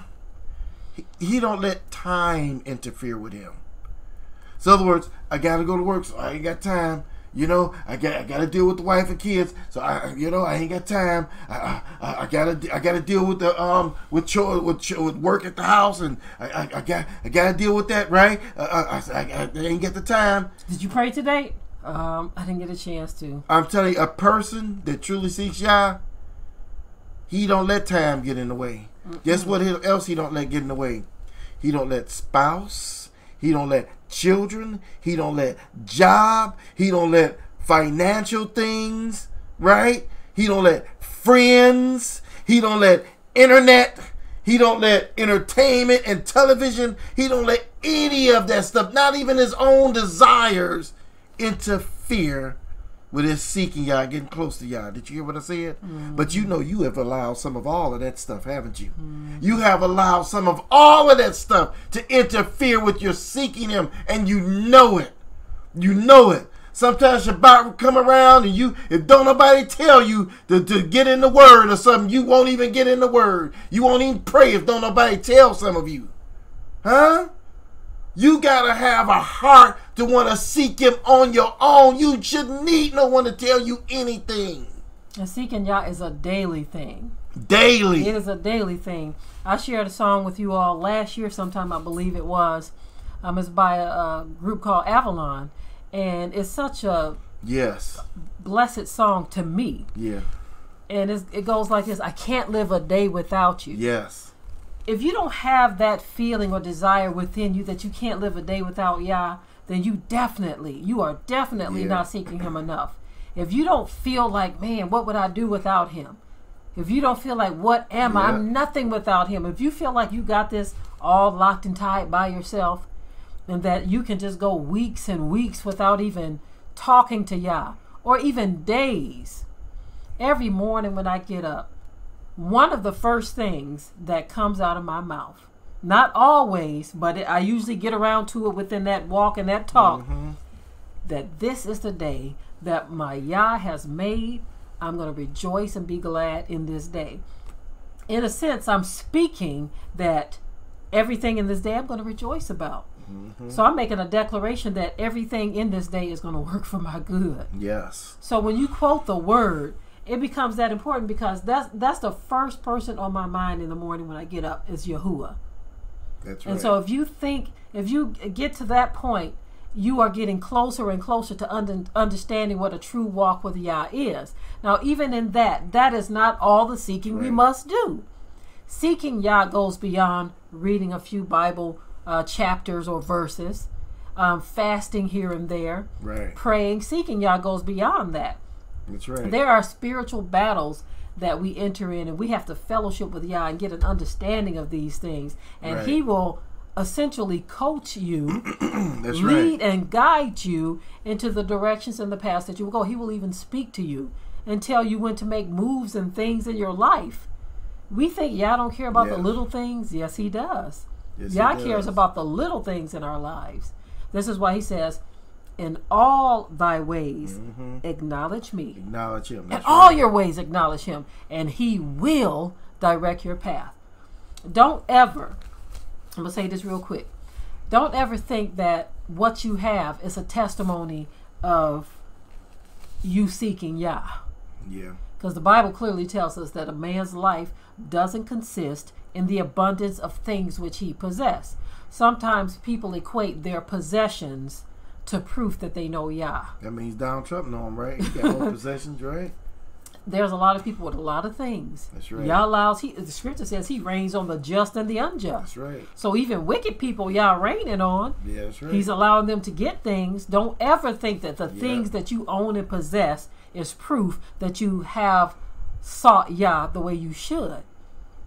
He, he don't let time interfere with him. So, in other words, I gotta go to work, so I ain't got time. You know, I got I gotta deal with the wife and kids, so I you know I ain't got time. I I, I gotta I gotta deal with the um with chore with with work at the house, and I, I, I got I gotta deal with that, right? Uh, I, I, I, I ain't get the time. Did you pray today? Um, I didn't get a chance to. I'm telling you, a person that truly seeks Yah, he don't let time get in the way. Guess what else he don't let get in the way? He don't let spouse. He don't let children. He don't let job. He don't let financial things. Right? He don't let friends. He don't let internet. He don't let entertainment and television. He don't let any of that stuff, not even his own desires, interfere with his seeking y'all, getting close to y'all. Did you hear what I said? Mm-hmm. But you know you have allowed some of all of that stuff, haven't you? Mm-hmm. You have allowed some of all of that stuff to interfere with your seeking Him, and you know it. You know it. Sometimes Shabbat will come around and you, if don't nobody tell you to, to get in the word or something, you won't even get in the word. You won't even pray if don't nobody tell some of you. Huh? You gotta have a heart to want to seek him on your own. You shouldn't need no one to tell you anything. And seeking Yah is a daily thing. Daily. It is a daily thing. I shared a song with you all last year, sometime I believe it was. Um, it's by a, a group called Avalon, and it's such a Yes. blessed song to me. Yeah. And it's, it goes like this: I can't live a day without you. Yes. If you don't have that feeling or desire within you that you can't live a day without Yah, then you definitely, you are definitely Yeah. not seeking Him enough. If you don't feel like, man, what would I do without Him? If you don't feel like, what am I? I'm nothing without Him. If you feel like you got this all locked and tied by yourself, and that you can just go weeks and weeks without even talking to Yah, or even days. Every morning when I get up, one of the first things that comes out of my mouth, not always, but it, I usually get around to it within that walk and that talk, mm-hmm. that this is the day that my Yah has made. I'm going to rejoice and be glad in this day. In a sense, I'm speaking that everything in this day I'm going to rejoice about. Mm-hmm. So I'm making a declaration that everything in this day is going to work for my good. Yes. So when you quote the word, it becomes that important because that's that's the first person on my mind in the morning when I get up is Yahuwah. That's right. And so if you think if you get to that point, you are getting closer and closer to under, understanding what a true walk with Yah is. Now, even in that, that is not all the seeking we must do. Seeking Yah goes beyond reading a few Bible uh, chapters or verses. um, fasting here and there, Right. praying, seeking Yah goes beyond that. That's right. There are spiritual battles that we enter in, and we have to fellowship with Yah and get an understanding of these things. And Right. He will essentially coach you, [CLEARS THROAT] lead right. and guide you into the directions and the paths that you will go. He will even speak to you and tell you when to make moves and things in your life. We think Yah don't care about the little things. Yes, He does. Yes, Yah cares about the little things in our lives. This is why He says, "In all thy ways mm-hmm. acknowledge me." Acknowledge him. In all right. your ways acknowledge him, and he will direct your path. Don't ever, I'm going to say this real quick. Don't ever think that what you have is a testimony of you seeking Yah. Yeah. Because the Bible clearly tells us that a man's life doesn't consist in the abundance of things which he possess. Sometimes people equate their possessions to proof that they know Yah. That means Donald Trump know him, right? He got more [LAUGHS] possessions, right? there's a lot of people with a lot of things. That's right. Yah allows he the scripture says he reigns on the just and the unjust. That's right. So even wicked people Yah reigning on, Yeah, that's right. he's allowing them to get things. Don't ever think that the Yeah. things that you own and possess is proof that you have sought Yah the way you should.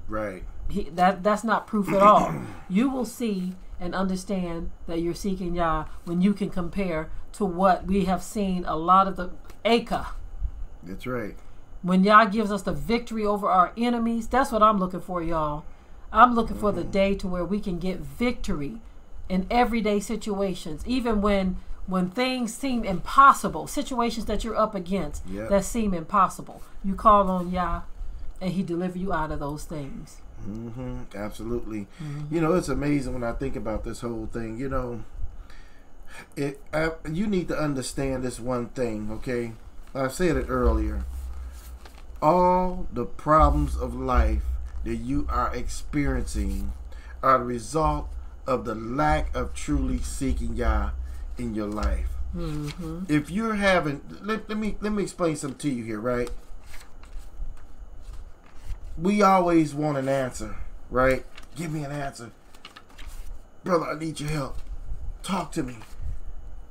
right. He, that that's not proof at all. You will see and understand that you're seeking Yah when you can compare to what we have seen a lot of the Acre. That's right. When Yah gives us the victory over our enemies, that's what I'm looking for, y'all. I'm looking for the mm-hmm. day to where we can get victory in everyday situations, even when when things seem impossible, situations that you're up against Yeah. that seem impossible. You call on Yah, and He deliver you out of those things. Hmm Absolutely. You know, it's amazing when I think about this whole thing. You know, it. I, you need to understand this one thing, okay? I said it earlier. All the problems of life that you are experiencing are the result of the lack of truly seeking Yah in your life. If you're having, let, let me let me explain something to you here, right? We always want an answer, right? Give me an answer. Brother, I need your help. Talk to me.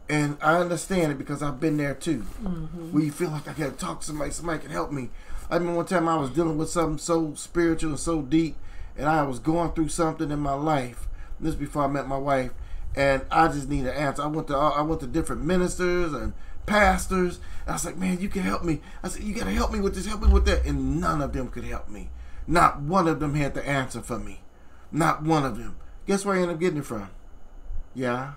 And I understand it because I've been there too. Mm-hmm. Where you feel like I gotta talk to somebody, somebody can help me. I remember one time I was dealing with something so spiritual and so deep, and I was going through something in my life. This before I met my wife, and I just need an answer. I went to I went to different ministers and pastors. I was like, man, you can help me. I said, you gotta help me with this, help me with that, and none of them could help me. Not one of them had the answer for me. Not one of them. Guess where I ended up getting it from? Yeah.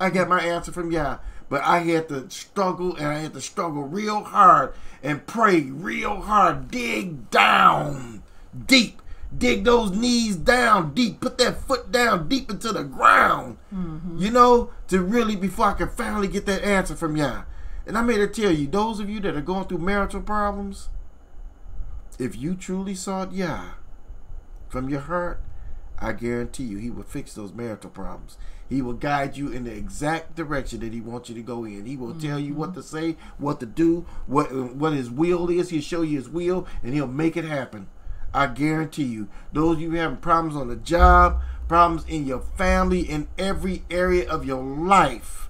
I got my answer from Yah. But I had to struggle and I had to struggle real hard and pray real hard. Dig down deep. Dig those knees down deep. Put that foot down deep into the ground. You know, to really, before I can finally get that answer from Yah. And I'm made to tell you, those of you that are going through marital problems, if you truly sought Yah from your heart, I guarantee you he will fix those marital problems. He will guide you in the exact direction that he wants you to go in. He will tell you what mm-hmm. to say, what to do, what what his will is. He'll show you his will and he'll make it happen. I guarantee you. Those of you having problems on the job, problems in your family, in every area of your life,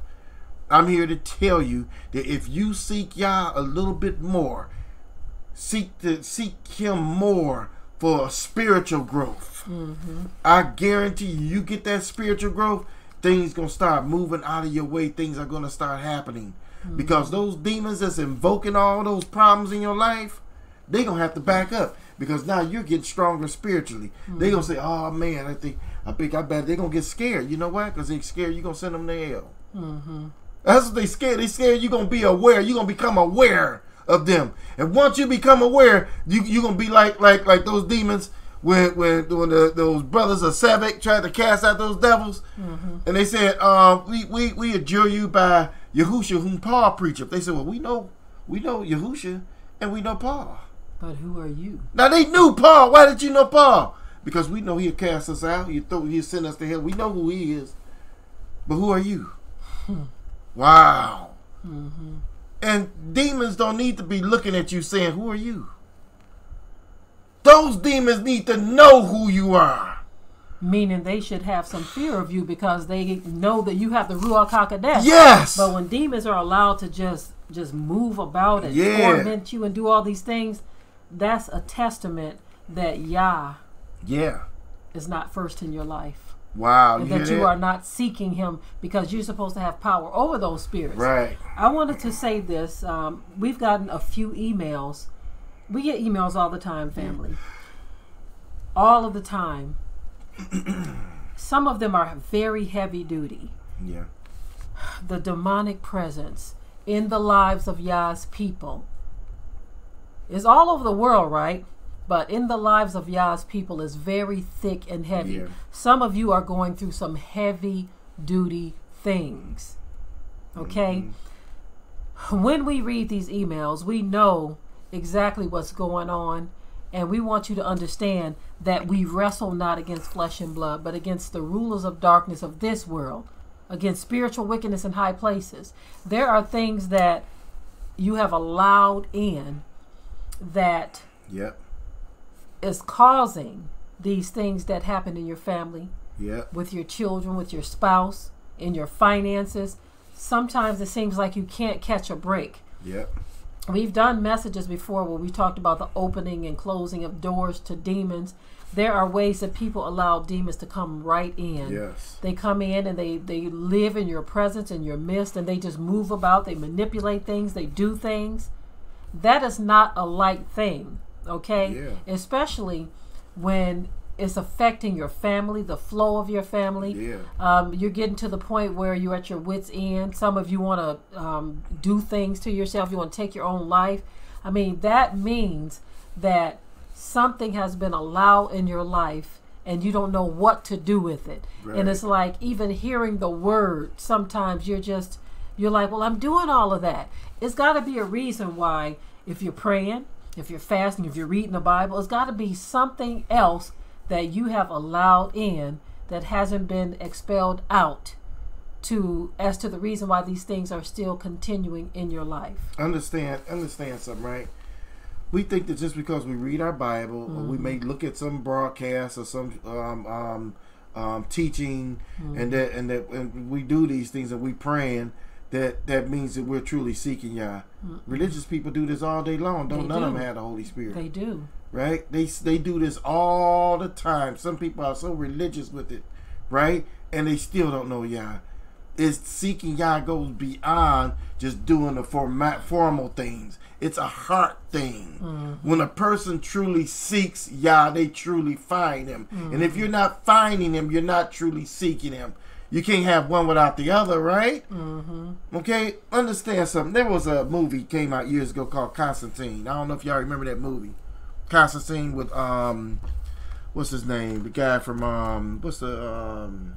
I'm here to tell you that if you seek Yah a little bit more, seek to seek him more for spiritual growth. Mm-hmm. I guarantee you, you get that spiritual growth, things gonna start moving out of your way. Things are gonna start happening mm-hmm. because those demons that's invoking all those problems in your life, they gonna have to back up because now you're getting stronger spiritually. They're gonna say, "Oh man, I think I think I bet they gonna get scared." You know why? Because they're scared you gonna send them to hell. That's what they scared. They scared you're gonna be aware. You're gonna become aware of them. And once you become aware, you you're gonna be like like like those demons when when when the, those brothers of Sceva tried to cast out those devils, and they said, uh, we, we we adjure you by Yahusha whom Paul preacheth. They said, well, we know we know Yahusha and we know Paul. But who are you? Now they knew Paul. Why did you know Paul? Because we know he'll cast us out. He'll throw. He'll send us to hell. We know who he is. But who are you? Hmm. Wow. Mm-hmm. And demons don't need to be looking at you saying, "Who are you?" Those demons need to know who you are. meaning they should have some fear of you because they know that you have the Ruach HaKodesh. Yes. But when demons are allowed to just just move about and Yeah. torment you and do all these things, that's a testament that Yah yeah. is not first in your life. Wow. And You that you that? are not seeking him because you're supposed to have power over those spirits. right. I wanted to say this. Um, we've gotten a few emails. We get emails all the time, family. All of the time. [CLEARS THROAT] Some of them are very heavy duty. Yeah. The demonic presence in the lives of Yah's people is all over the world, right? But in the lives of Yah's people is very thick and heavy. Yeah. Some of you are going through some heavy duty things. Okay? Mm-hmm. When we read these emails, we know exactly what's going on, and we want you to understand that we wrestle not against flesh and blood, but against the rulers of darkness of this world, against spiritual wickedness in high places. There are things that you have allowed in that Yep. is causing these things that happen in your family, Yep. with your children, with your spouse, in your finances. Sometimes it seems like you can't catch a break. Yep. We've done messages before where we talked about the opening and closing of doors to demons. There are ways that people allow demons to come right in. Yes. They come in and they, they live in your presence, in your midst, and they just move about. They manipulate things, they do things. That is not a light thing, okay? Yeah. Especially when it's affecting your family, the flow of your family. Yeah. Um, you're getting to the point where you're at your wits' end. Some of you want to um, do things to yourself. You want to take your own life. I mean, that means that something has been allowed in your life and you don't know what to do with it. Right. And it's like even hearing the word, sometimes you're just, you're like, well, I'm doing all of that. It's got to be a reason why, if you're praying, if you're fasting, if you're reading the Bible, it's got to be something else that you have allowed in that hasn't been expelled out to as to the reason why these things are still continuing in your life. understand understand something right? We think that just because we read our bible or we may look at some broadcast or some um, um, um, teaching and that and that and we do these things and we praying that that means that we're truly seeking Yah. Religious people do this all day long. Don't They none of them have the Holy Spirit, They do. right? They they do this all the time. Some people are so religious with it, right? And they still don't know Yah. It's seeking Yah goes beyond just doing the format formal things. It's a heart thing. Mm-hmm. When a person truly seeks Yah, they truly find Him. And if mm-hmm. you're not finding Him, you're not truly seeking Him. You can't have one without the other, right? Mm-hmm. Okay, understand something. There was a movie came out years ago called Constantine. I don't know if y'all remember that movie. Constantine with um, what's his name? The guy from um, what's the um,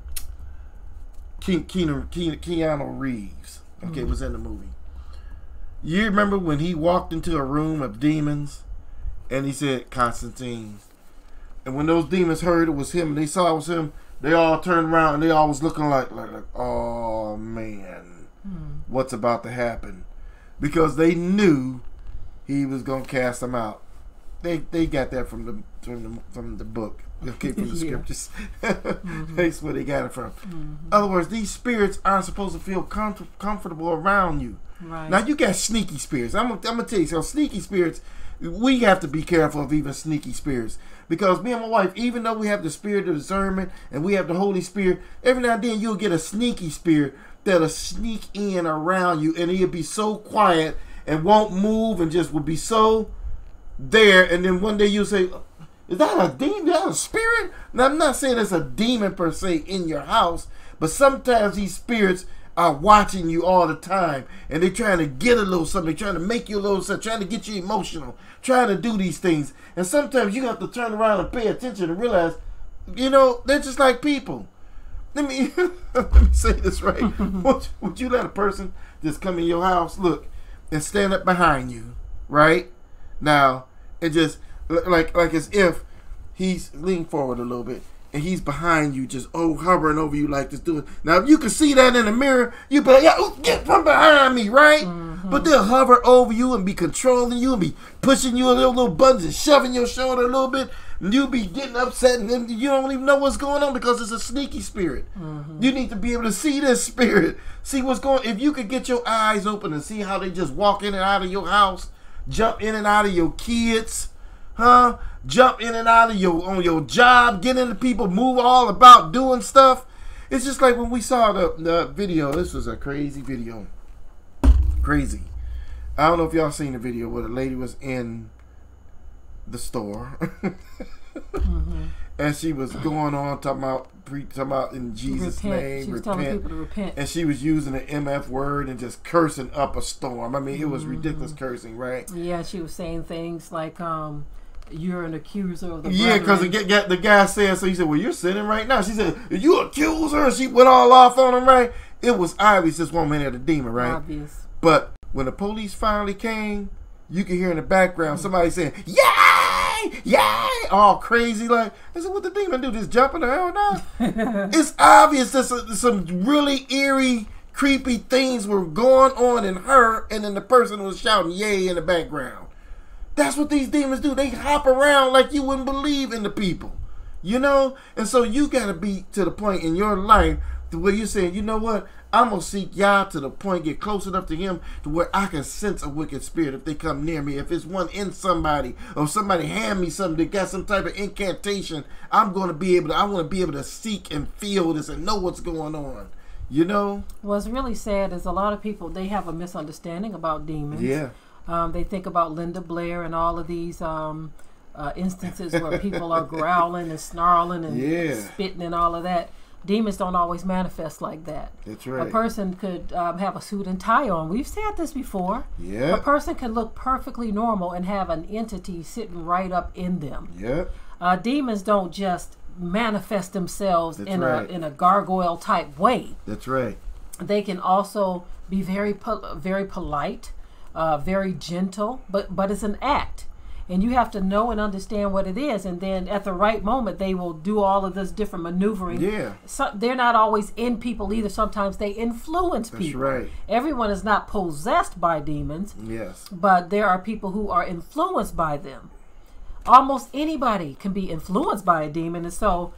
Ke- Keanu, Ke- Keanu Reeves. Okay, was in the movie. You remember when he walked into a room of demons, and he said Constantine, and when those demons heard it was him, and they saw it was him, they all turned around and they all was looking like like, like oh man, what's about to happen? Because they knew he was gonna cast them out. They they got that from the from the from the book. Okay, from the [LAUGHS] Yeah. scriptures. Mm-hmm. That's where they got it from. In other words, these spirits aren't supposed to feel com- comfortable around you. Right. Now you got sneaky spirits. I'm, I'm gonna tell you, so sneaky spirits. We have to be careful of even sneaky spirits because me and my wife, even though we have the spirit of discernment and we have the Holy Spirit, every now and then you'll get a sneaky spirit that'll sneak in around you, and he'll be so quiet and won't move and just will be so there, and then one day you'll say, "Is that a demon? Is that a spirit?" Now I'm not saying it's a demon per se in your house, but sometimes these spirits are watching you all the time, and they're trying to get a little something, they're trying to make you a little something, trying to get you emotional, trying to do these things, and sometimes you have to turn around and pay attention and realize, you know, they're just like people. Let me [LAUGHS] let me say this right. [LAUGHS] would, would you let a person just come in your house, look, and stand up behind you, right? Now, and just like like as if he's leaning forward a little bit and he's behind you, just oh hovering over you like this doing. Now, if you can see that in the mirror, you be like, yeah, ooh, get from behind me, right? Mm-hmm. But they'll hover over you and be controlling you and be pushing you a little, little buttons and shoving your shoulder a little bit. And you be getting upset and then you don't even know what's going on because it's a sneaky spirit. Mm-hmm. You need to be able to see this spirit, see what's going. If you could get your eyes open and see how they just walk in and out of your house, jump in and out of your kids, huh? Jump in and out of your on your job, get into people, move all about doing stuff. It's just like when we saw the, the video. This was a crazy video. Crazy. I don't know if y'all seen the video where the lady was in the store [LAUGHS] and she was going on talking about pre talking about in Jesus' repent. name, she was telling repent. people to repent. And she was using the MF word and just cursing up a storm. I mean, it was ridiculous cursing, right? Yeah, she was saying things like, um, "You're an accuser of the Yeah, because the, brethren." ga- ga- the guy said so. He said, "Well, you're sinning right now." She said, "You accuse her," and she went all off on him. Right? It was obvious this woman had a demon, right? obvious. But when the police finally came, you could hear in the background somebody saying, "Yay! Yay!" All crazy, like I said, "What the demon do? Just jumping the hell now?" [LAUGHS] it's obvious that some, some really eerie, creepy things were going on in her, and then the person was shouting "Yay!" in the background. That's what these demons do. They hop around like you wouldn't believe in the people. You know? And so you got to be to the point in your life to where you're saying, you know what? I'm going to seek Yah to the point, get close enough to Him to where I can sense a wicked spirit if they come near me. If it's one in somebody or somebody hand me something that got some type of incantation, I'm going to be able to, I want to be able to seek and feel this and know what's going on. You know? What's really sad is a lot of people they have a misunderstanding about demons. Yeah. Um, they think about Linda Blair and all of these um, uh, instances where people are growling and snarling and Yeah. spitting and all of that. Demons don't always manifest like that. That's right. A person could um, have a suit and tie on. We've said this before. Yeah. A person can look perfectly normal and have an entity sitting right up in them. Yeah. Uh, demons don't just manifest themselves That's in right. a in a gargoyle type way. That's right. They can also be very pol- very polite, uh, very gentle, but but it's an act, and you have to know and understand what it is, and then at the right moment they will do all of this different maneuvering. Yeah. So, they're not always in people either. Sometimes they influence That's people. right. Everyone is not possessed by demons, Yes. but there are people who are influenced by them. Almost anybody can be influenced by a demon, and so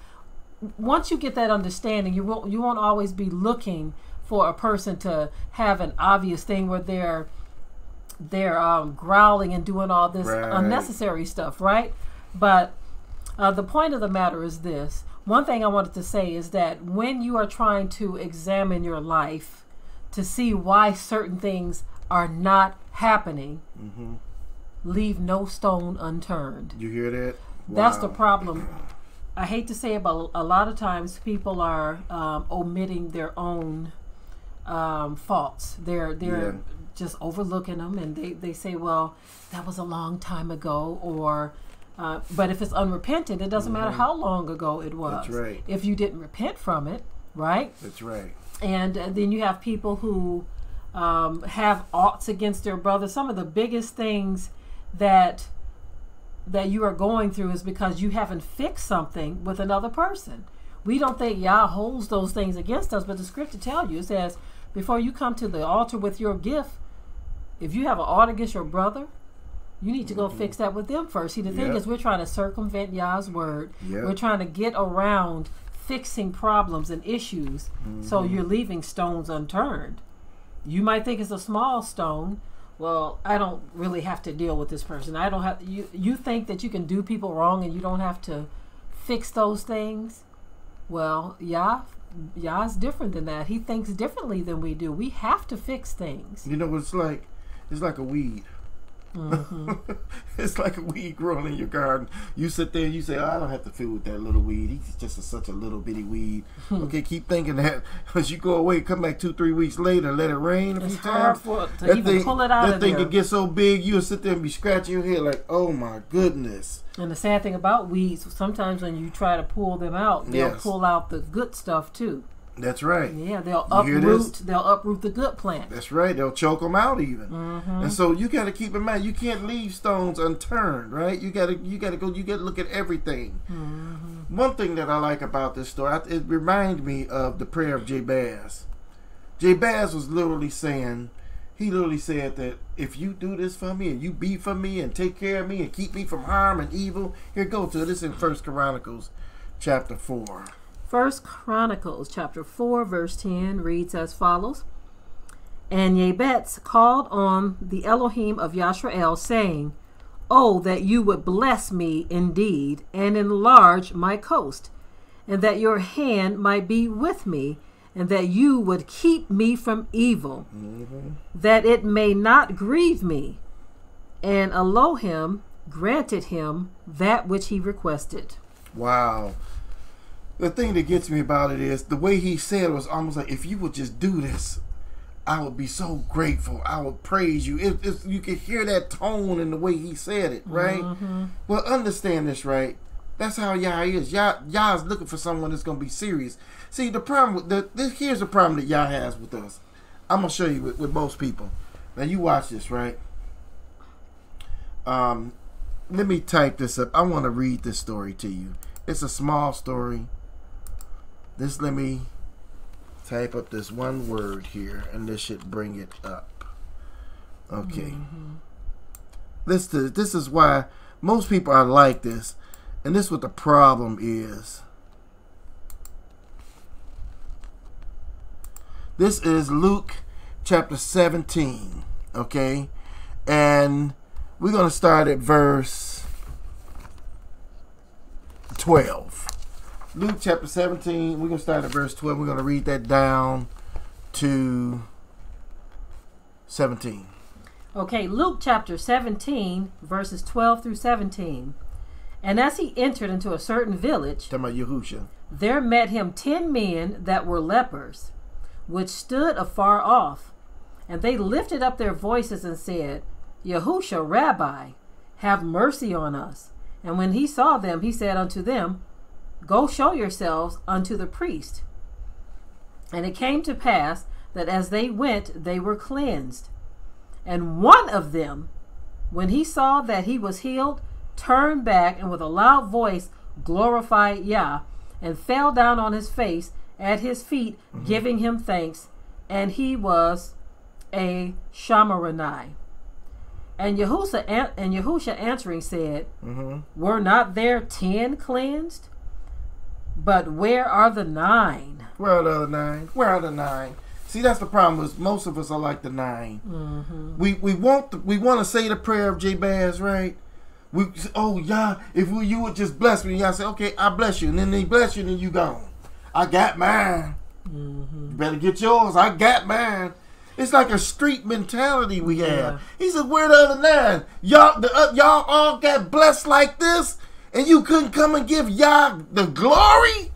once you get that understanding, you won't you won't always be looking for a person to have an obvious thing where they're they're um, growling and doing all this Right. unnecessary stuff, right? But uh, the point of the matter is this. One thing I wanted to say is that when you are trying to examine your life to see why certain things are not happening, leave no stone unturned. You hear that? That's the problem. I hate to say it, but a lot of times people are um, omitting their own um, faults. They're they're Yeah. Just overlooking them, and they, they say, "Well, that was a long time ago," or uh, but if it's unrepentant, it doesn't matter how long ago it was. Mm-hmm. That's right. If you didn't repent from it, right? That's right. and uh, then you have people who um, have oughts against their brother. Some of the biggest things that that you are going through is because you haven't fixed something with another person. We don't think Yah holds those things against us, but the scripture tells you it says before you come to the altar with your gift, if you have an ought against your brother, you need to go fix that with them first. See, the thing Yep. is, we're trying to circumvent Yah's word. Yep. We're trying to get around fixing problems and issues, so Mm-hmm. you're leaving stones unturned. You might think it's a small stone. Well, I don't really have to deal with this person. I don't have you. You think that you can do people wrong and you don't have to fix those things. Well, Yah, Yah's different than that. He thinks differently than we do. We have to fix things. You know it's like? It's like a weed. Mm-hmm. [LAUGHS] it's like a weed growing in your garden. You sit there and you say, oh, I don't have to fool with that little weed. He's just a, such a little bitty weed. Hmm. okay, keep thinking that. [LAUGHS] As you go away, come back two, three weeks later, let it rain a It's few hard times. That even thing, pull it out that thing could get so big, you'll sit there and be scratching your head like, oh my goodness. And the sad thing about weeds, sometimes when you try to pull them out, they'll Yes. pull out the good stuff too. That's right. Yeah, they'll uproot. They'll uproot the good plant. That's right. They'll choke them out even. Mm-hmm. And so you got to keep in mind you can't leave stones unturned, right? You got to you got to go. You got to look at everything. Mm-hmm. One thing that I like about this story, it reminds me of the prayer of Jabez. Jabez was literally saying, He literally said that if you do this for me and you be for me and take care of me and keep me from harm and evil, here go to this in First Chronicles chapter four. First Chronicles chapter 4 verse 10 reads as follows. And Yabetz called on the Elohim of Yashrael, saying, Oh, that you would bless me indeed, and enlarge my coast, and that your hand might be with me, and that you would keep me from evil, mm-hmm. that it may not grieve me. And Elohim granted him that which he requested. Wow. The thing that gets me about it is the way he said it was almost like if you would just do this, I would be so grateful. I would praise you. If, if you could hear that tone in the way he said it, right? Well, understand this, right? That's how Yah is. Yah, Yah is looking for someone that's going to be serious. See, the problem with the this, here's the problem that Yah has with us. I'm gonna show you with, with most people. Now you watch this, right? Um, let me type this up. I want to read this story to you. It's a small story. This let me type up this one word here, and this should bring it up. Okay. Mm-hmm. This is this is why most people are like this, and this is what the problem is. This is Luke chapter 17, okay? And we're going to start at verse 12. Luke chapter 17, we're going to start at verse 12. We're going to read that down to 17. Okay, Luke chapter 17, verses 12 through 17. And as he entered into a certain village, Talking about Yahusha. there met him ten men that were lepers, which stood afar off. And they lifted up their voices and said, Yahusha, Rabbi, have mercy on us. And when he saw them, he said unto them, Go show yourselves unto the priest. And it came to pass that as they went, they were cleansed. And one of them, when he saw that he was healed, turned back and with a loud voice glorified Yah, and fell down on his face at his feet, giving him thanks. And he was a Shamaranai. And Yahusha, and Yahusha answering said, Mm-hmm. Were not there ten cleansed? But where are the nine? Where are the other nine? Where are the nine? See, that's the problem. Is most of us are like the 9 We we want the, we want to say the prayer of Jabez, right? We oh yeah, if we, you would just bless me, Yah say okay, I bless you, and then they bless you, and then you gone. I got mine. You better get yours. I got mine. It's like a street mentality we have. Yeah. He said, "Where the other nine? Y'all, the, uh, y'all all got blessed like this, and you couldn't come and give Yah the glory.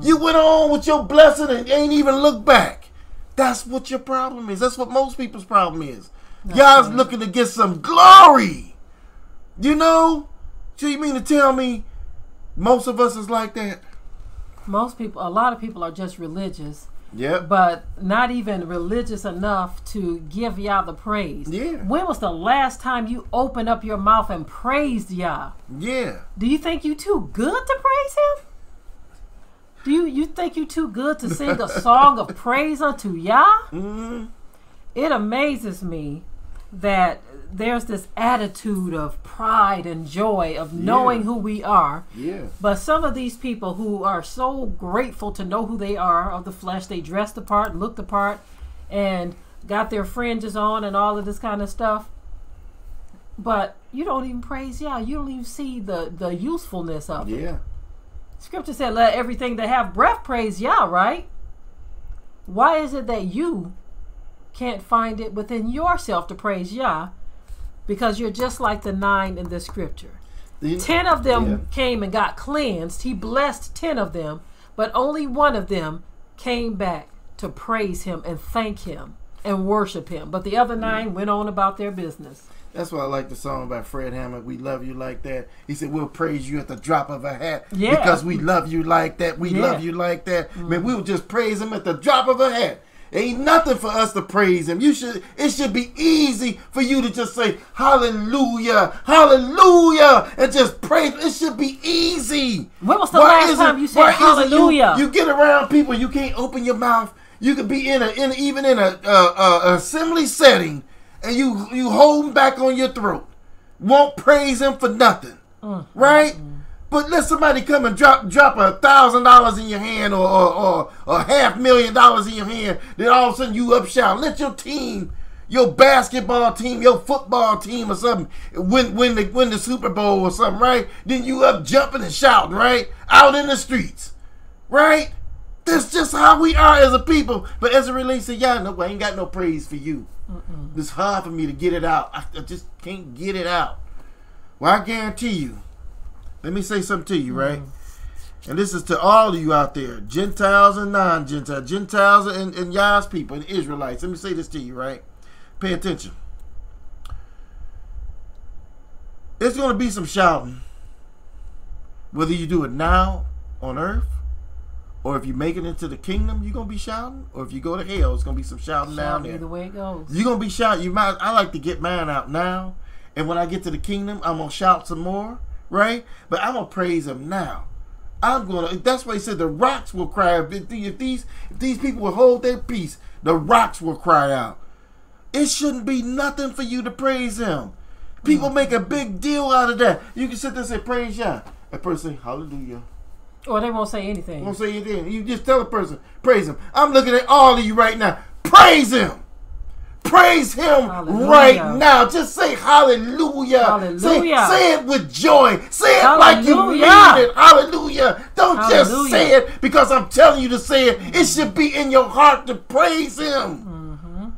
You went on with your blessing and ain't even look back. That's what your problem is. That's what most people's problem is. Yah's looking to get some glory. You know? So you mean to tell me most of us is like that? Most people, a lot of people are just religious, Yep. but not even religious enough to give Yah the praise. Yeah. When was the last time you opened up your mouth and praised Yah? Yeah. Do you think you too good to praise him? Do you, you think you too good to sing a [LAUGHS] song of praise unto Yah? hmm It amazes me that there's this attitude of pride and joy of knowing Yeah. who we are. Yeah. But some of these people who are so grateful to know who they are of the flesh, they dressed the part, looked the part, and got their fringes on and all of this kind of stuff. But you don't even praise Yah. You don't even see the, the usefulness of it. Yeah. Scripture said, let everything that have breath praise Yah, right? Why is it that you can't find it within yourself to praise Yah? Because you're just like the nine in this scripture. You- Ten of them Yeah. came and got cleansed. He blessed ten of them, but only one of them came back to praise him and thank him and worship him. But the other nine went on about their business. That's why I like the song by Fred Hammond. We love you like that. He said we'll praise you at the drop of a hat Yeah. because we love you like that. We Yeah. Mm. love you like that. Man, we'll just praise him at the drop of a hat. Ain't nothing for us to praise him. You should. It should be easy for you to just say Hallelujah, Hallelujah, and just praise. It should be easy. When was the Why last time it- you said why is it hallelujah? You, you get around people, you can't open your mouth. You could be in a in even in a, a, a assembly setting, and you you hold back on your throat, won't praise him for nothing, mm. right? Mm. But let somebody come and drop drop a thousand dollars in your hand or, or, or, half million dollars in your hand, then all of a sudden you up shouting. Let your team, your basketball team, your football team or something win win the win the Super Bowl or something, right? Then you up jumping and shouting, right? Out in the streets. Right? That's just how we are as a people. But as it relates to Yah, no, I ain't got no praise for you. It's hard for me to get it out. I, I just can't get it out. Well, I guarantee you. Let me say something to you, right? And this is to all of you out there, Gentiles and non-Gentiles, Gentiles and, and Yah's people and Israelites. Let me say this to you, right? Pay attention. It's going to be some shouting, whether you do it now on earth, or if you make it into the kingdom, you're going to be shouting, or if you go to hell, it's going to be some shouting down there. Either way it goes. You're gonna be shouting. You might. I like to get mine out now, and when I get to the kingdom, I'm gonna shout some more, right? But I'm gonna praise him now. I'm gonna. That's why he said the rocks will cry. If, if these if these people will hold their peace, the rocks will cry out. It shouldn't be nothing for you to praise him. People mm. make a big deal out of that. You can sit there and say praise Yah. A person say hallelujah. Or they won't say anything. Don't say anything. You just tell a person, praise him. I'm looking at all of you right now. Praise him. Praise him Hallelujah. right now. Just say hallelujah. Hallelujah. Say, say it with joy. Say it like you mean it. Hallelujah. Don't just say it because I'm telling you to say it. It should be in your heart to praise him. Mm-hmm.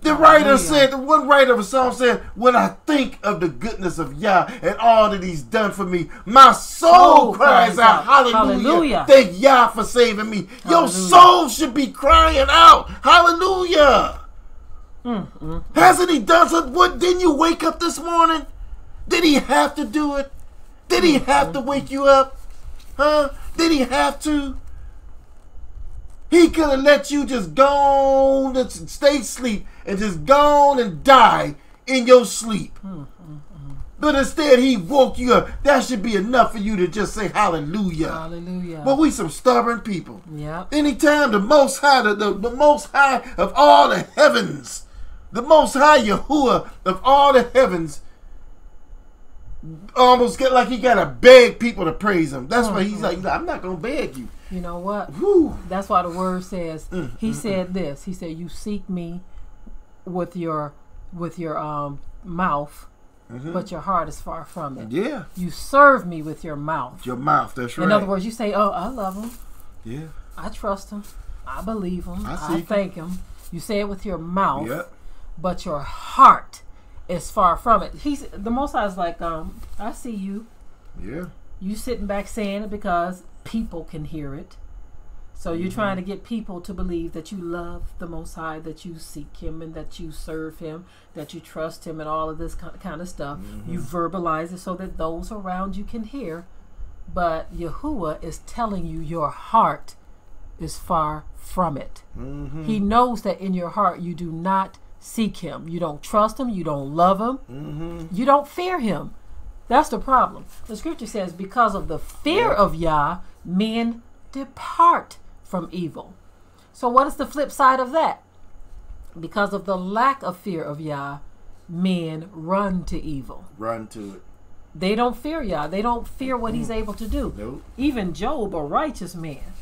The writer said, the one writer of a song said, When I think of the goodness of Yah and all that He's done for me, my soul Soul cries out, Hallelujah. Hallelujah. Thank Yah for saving me. Your soul should be crying out, Hallelujah. Mm, Hasn't He done something? What, didn't you wake up this morning? Did He have to do it? Did He have to wake you up? Huh? Did He have to? He could have let you just go and stay asleep and just go and die in your sleep. But instead, he woke you up. That should be enough for you to just say hallelujah. Hallelujah. But we some stubborn people. Yep. Anytime the most high, the, the, the most high of all the heavens, the most high Yahuwah of all the heavens, almost get like he gotta beg people to praise him. That's why he's like, I'm not gonna beg you. You know what? Whew. That's why the word says Mm, he said this. He said, "You seek me with your with your um mouth, but your heart is far from it. Mm-hmm. Yeah, You serve me with your mouth. your mouth. That's right. In other words, you say, "Oh, I love him. yeah. I trust him. I believe him. I I, seek him." thank him." You say it with your mouth, Yep. But your heart is far from it. He's the Most High is like, um, I see you. Yeah. You sitting back saying it because people can hear it. So you're Mm-hmm. trying to get people to believe that you love the Most High, that you seek Him, and that you serve Him, that you trust Him, and all of this kind of stuff. Mm-hmm. You verbalize it so that those around you can hear. But Yahuwah is telling you your heart is far from it. Mm-hmm. He knows that in your heart you do not seek Him. You don't trust Him. You don't love Him. Mm-hmm. You don't fear Him. That's the problem. The scripture says, because of the fear Yeah. of Yah, men depart from evil. So, what is the flip side of that? Because of the lack of fear of Yah, men run to evil. Run to it. They don't fear Yah. They don't fear what He's able to do. Nope. Even Job, a righteous man,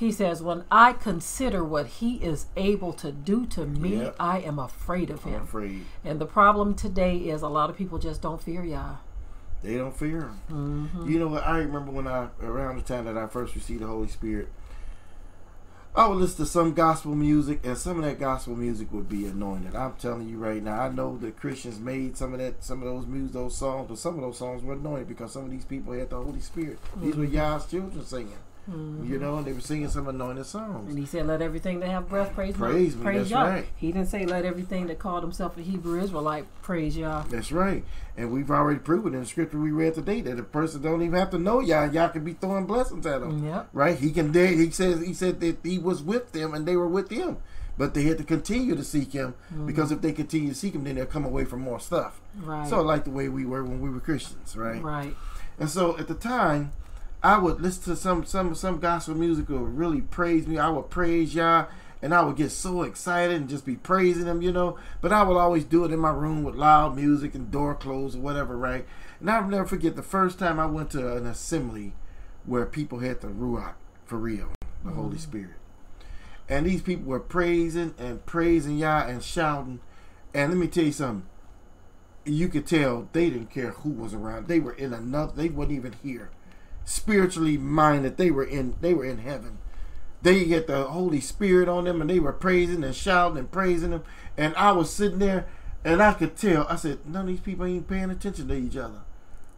he says, When I consider what He is able to do to me, Yep. I am afraid of Him. afraid. And the problem today is a lot of people just don't fear Yah. They don't fear him. Mm-hmm. You know what? I remember when I, around the time that I first received the Holy Spirit, I would listen to some gospel music, and some of that gospel music would be anointed. I'm telling you right now. I know that Christians made some of that, some of those music, those songs, but some of those songs were anointed because some of these people had the Holy Spirit. These were Yah's children singing. Mm-hmm. You know, and they were singing some anointed songs. And he said, "Let everything that have breath praise, Praise me, praise Yah." right. He didn't say, "Let everything that called himself a Hebrew Israelite praise Yah." That's right. And we've already proven in the scripture we read today that a person don't even have to know Yah. Yah can be throwing blessings at them. Yep. Right? He can they he says he said that he was with them and they were with him. But they had to continue to seek him mm-hmm. because if they continue to seek him then they'll come away from more stuff. Right. So like the way we were when we were Christians, right? right. And so at the time, I would listen to some some some gospel music that would really praise me. I would praise Yah and I would get so excited and just be praising him, you know. But I would always do it in my room with loud music and door closed or whatever, right? And I'll never forget the first time I went to an assembly where people had the Ruach for real, the Holy mm. Spirit. And these people were praising and praising Yah and shouting. And let me tell you something. You could tell they didn't care who was around. They were in another. They weren't even here. Spiritually minded. They were in. They were in heaven. They get the Holy Spirit on them, and they were praising and shouting and praising him. And I was sitting there, and I could tell. I said, none of these people ain't paying attention to each other.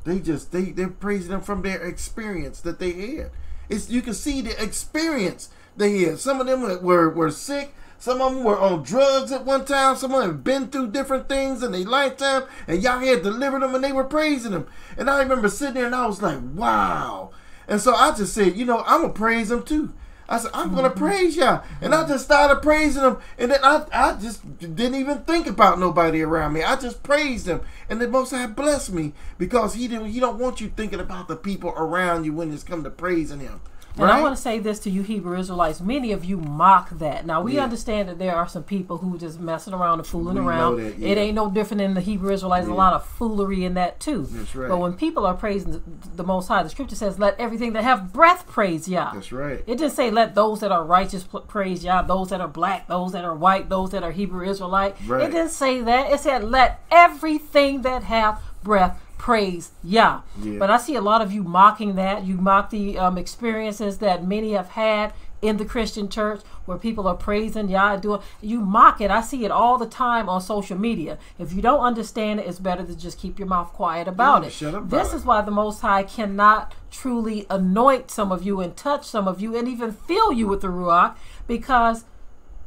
They just they they're praising them from their experience that they had. It's you can see the experience they had. Some of them were, were sick. Some of them were on drugs at one time. Some of them had been through different things in their lifetime, and Yah had delivered them, and they were praising them. And I remember sitting there, and I was like, "Wow!" And so I just said, "You know, I'm gonna praise them too." I said, "I'm gonna mm-hmm. praise Yah," and I mm-hmm. just started praising them, and then I, I just didn't even think about nobody around me. I just praised them, and the Most High blessed me because He didn't. He don't want you thinking about the people around you when it's come to praising Him. And I want to say this to you, Hebrew Israelites. Many of you mock that. Now we Yeah. understand that there are some people who just messing around and fooling We around. that, It ain't no different in the Hebrew Israelites. Yeah. A lot of foolery in that too. That's right. But when people are praising the, the Most High, the Scripture says, "Let everything that have breath praise Yah." That's right. It didn't say let those that are righteous praise Yah, those that are black, those that are white, those that are Hebrew Israelite. Right. It didn't say that. It said let everything that have breath praise Yah. Yeah. But I see a lot of you mocking that. You mock the um, experiences that many have had in the Christian church where people are praising Yah doing. You mock it. I see it all the time on social media. If you don't understand it, it's better to just keep your mouth quiet about Yeah, it. shut up this is it. why the Most High cannot truly anoint some of you and touch some of you and even fill you with the Ruach because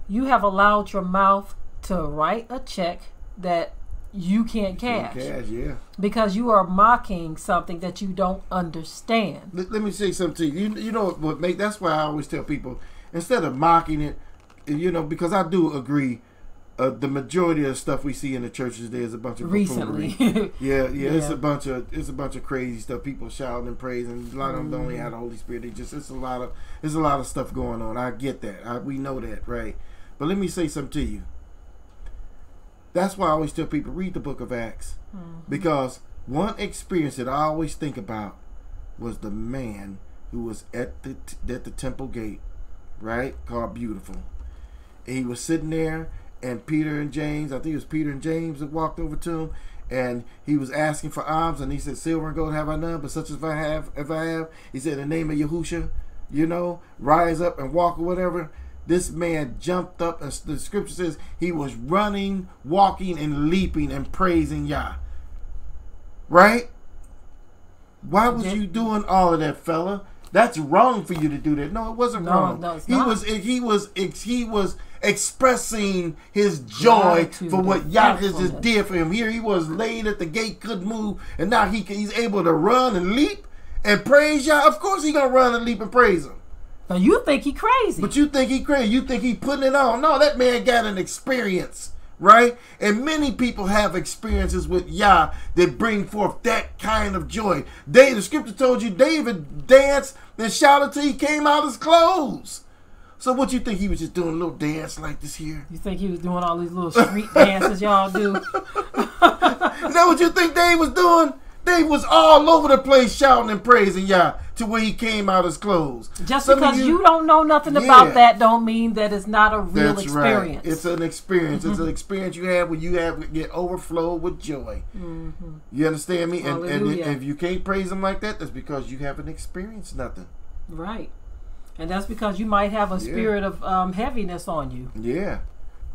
you have allowed your mouth to write a check that you can't cash Cash, yeah. because you are mocking something that you don't understand. Let, let me say something to you. You, you know what, what make that's why I always tell people instead of mocking it, you know, because I do agree. Uh, the majority of stuff we see in the churches there is a bunch of Recently, buffoonery. [LAUGHS] Yeah, yeah, it's a bunch of it's a bunch of crazy stuff. People shouting and praising. A lot of them don't even have the Holy Spirit. They just it's a lot of there's a lot of stuff going on. I get that. I, we know that, right? But let me say something to you. That's why I always tell people read the Book of Acts mm-hmm. because one experience that I always think about was the man who was at the at the temple gate, right? Called Beautiful. And he was sitting there, and Peter and James, I think it was Peter and James that walked over to him, and he was asking for alms, and he said, "Silver and gold have I none, but such as I have, if I have," he said, "In the name of Yahusha, you know, rise up and walk or whatever." This man jumped up, and the scripture says he was running, walking, and leaping and praising Yah. Right? Why was you doing all of that, fella? That's wrong for you to do that. No, it wasn't No, wrong. no, it's he was eh, he was he was expressing his joy for what Yah has just did for him. Here he was laid at the gate, couldn't move, and now he can- he's able to run and leap and praise Yah. Of course, he gonna run and leap and praise him. But you think he crazy. But you think he crazy? You think he putting it on? No, that man got an experience, right? And many people have experiences with Yah that bring forth that kind of joy. They, the scripture told you, David danced and shouted till he came out his clothes. So what you think he was just doing a little dance like this here? you think he was doing all these little street dances y'all do? [LAUGHS] Is that what you think Dave was doing? Dave was all over the place shouting and praising Yah to where he came out his clothes. Just Some because you, don't know nothing about that, don't mean that it's not a real That's experience. right. It's an experience. It's an experience you have when you have get overflowed with joy. You understand me? And, and if you can't praise him like that, that's because you haven't experienced nothing. right, and that's because you might have a spirit of um, heaviness on you. Yeah,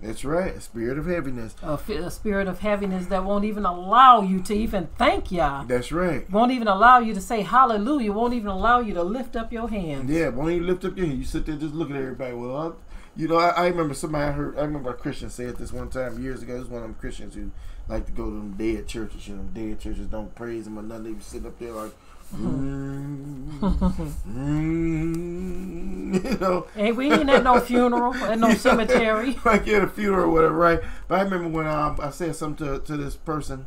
that's right. A spirit of heaviness. a, a spirit of heaviness that won't even allow you to even thank Yah. That's right. Won't even allow you to say hallelujah. Won't even allow you to lift up your hands. Yeah, don't you lift up your hand? You sit there just looking at everybody. Well, I, you know, I, I remember somebody I heard. I remember a Christian said this one time years ago. It was one of them Christians who like to go to them dead churches. You know, them dead churches don't praise them or nothing. They be sitting up there like, you [LAUGHS] know. [LAUGHS] Hey, we ain't at no funeral, at no cemetery. [LAUGHS] like at a funeral or whatever, right? But I remember when um, I said something to, to this person,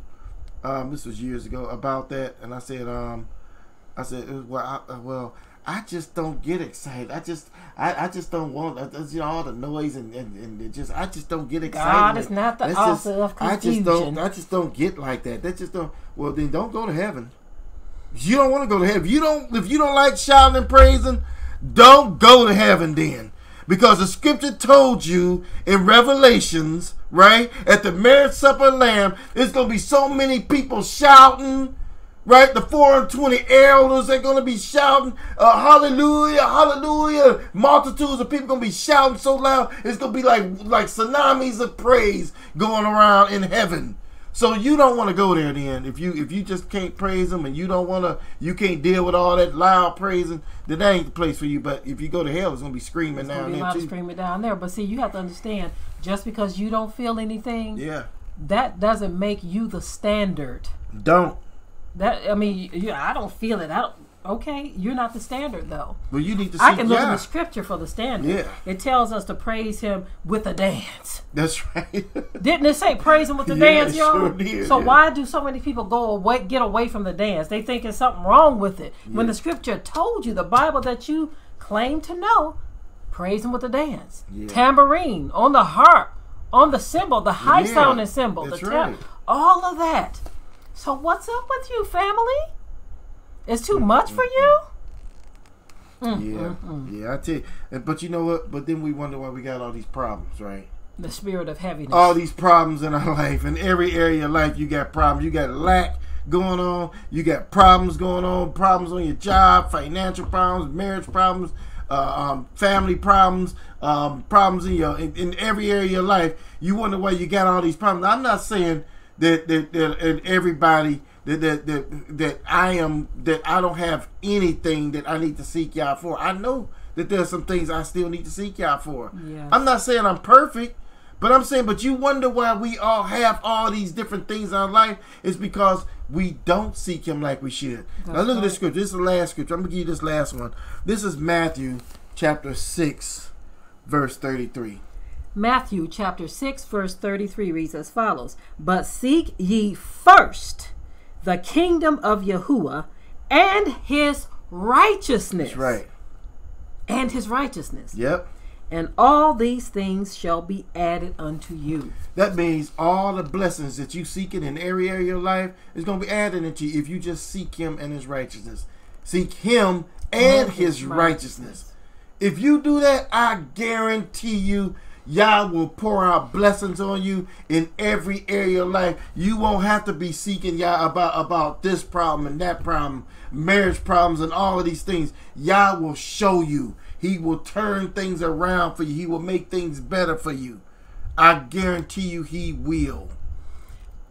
um, this was years ago about that, and I said, um, I said, uh, well, I, uh, well, I just don't get excited. I just I, I just don't want uh, you know all the noise and, and, and just I just don't get excited. God is not the That's author just, of I just don't. I just don't get like that. That just don't well then don't go to heaven. You don't want to go to heaven. You don't if you don't like shouting and praising, don't go to heaven then. Because the scripture told you in Revelations, right, at the marriage supper of Lamb, there's gonna be so many people shouting, right? The 420 elders are gonna be shouting, uh, hallelujah, hallelujah. Multitudes of people gonna be shouting so loud, it's gonna be like like tsunamis of praise going around in heaven. So you don't want to go there then. If you if you just can't praise him and you don't want to, you can't deal with all that loud praising, then that ain't the place for you. But if you go to hell, it's gonna be screaming gonna down be there too. screaming down there. But see, you have to understand, just because you don't feel anything, Yeah, that doesn't make you the standard. don't. That I mean, you, I don't feel it. I don't. Okay, you're not the standard though. Well, you need to see. I can look in the scripture for the standard. Yeah. It tells us to praise him with a dance. that's right. [LAUGHS] Didn't it say praise him with the Yeah, dance, y'all? sure did, so yeah. why do so many people go away, get away from the dance? They think there's something wrong with it. When the scripture told you, the Bible that you claim to know, praise him with the dance, Yeah. tambourine on the harp, on the cymbal, the high Yeah, sounding cymbal, the right. all of that. So what's up with you, family? It's too much for you. yeah, yeah. I tell you. But you know what? But then we wonder why we got all these problems, right? The spirit of heaviness. all these problems in our [LAUGHS] life. In every area of life, you got problems. You got lack going on. You got problems going on. Problems on your job, financial problems, marriage problems, uh, um, family problems, um, problems in your in, in every area of your life. You wonder why you got all these problems. I'm not saying that that, that, that everybody. That, that, that, that I am that I don't have anything that I need to seek Yah for. I know that there's some things I still need to seek Yah for. Yes. I'm not saying I'm perfect, but I'm saying, but you wonder why we all have all these different things in our life is because we don't seek Him like we should. now That's look at this scripture. This is the last scripture. I'm gonna give you this last one. This is Matthew chapter six, verse thirty-three. Matthew chapter 6, verse 33 reads as follows But seek ye first the kingdom of Yahuwah and his righteousness. That's right. And his righteousness. Yep. And all these things shall be added unto you. That means all the blessings that you seek in every area of your life is going to be added into you if you just seek Him and His righteousness. Seek Him and And His His righteousness. If you do that, I guarantee you, Yah will pour out blessings on you in every area of life. You won't have to be seeking Yah about about this problem and that problem, marriage problems, and all of these things. Yah will show you. He will turn things around for you. He will make things better for you. I guarantee you he will.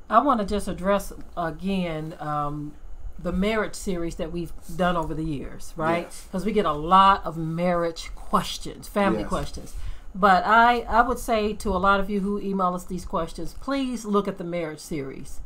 I want to just address again um, the marriage series that we've done over the years, right? Yes. Because we get a lot of marriage questions, family Yes. questions. But I, I would say to a lot of you who email us these questions, please look at the marriage series.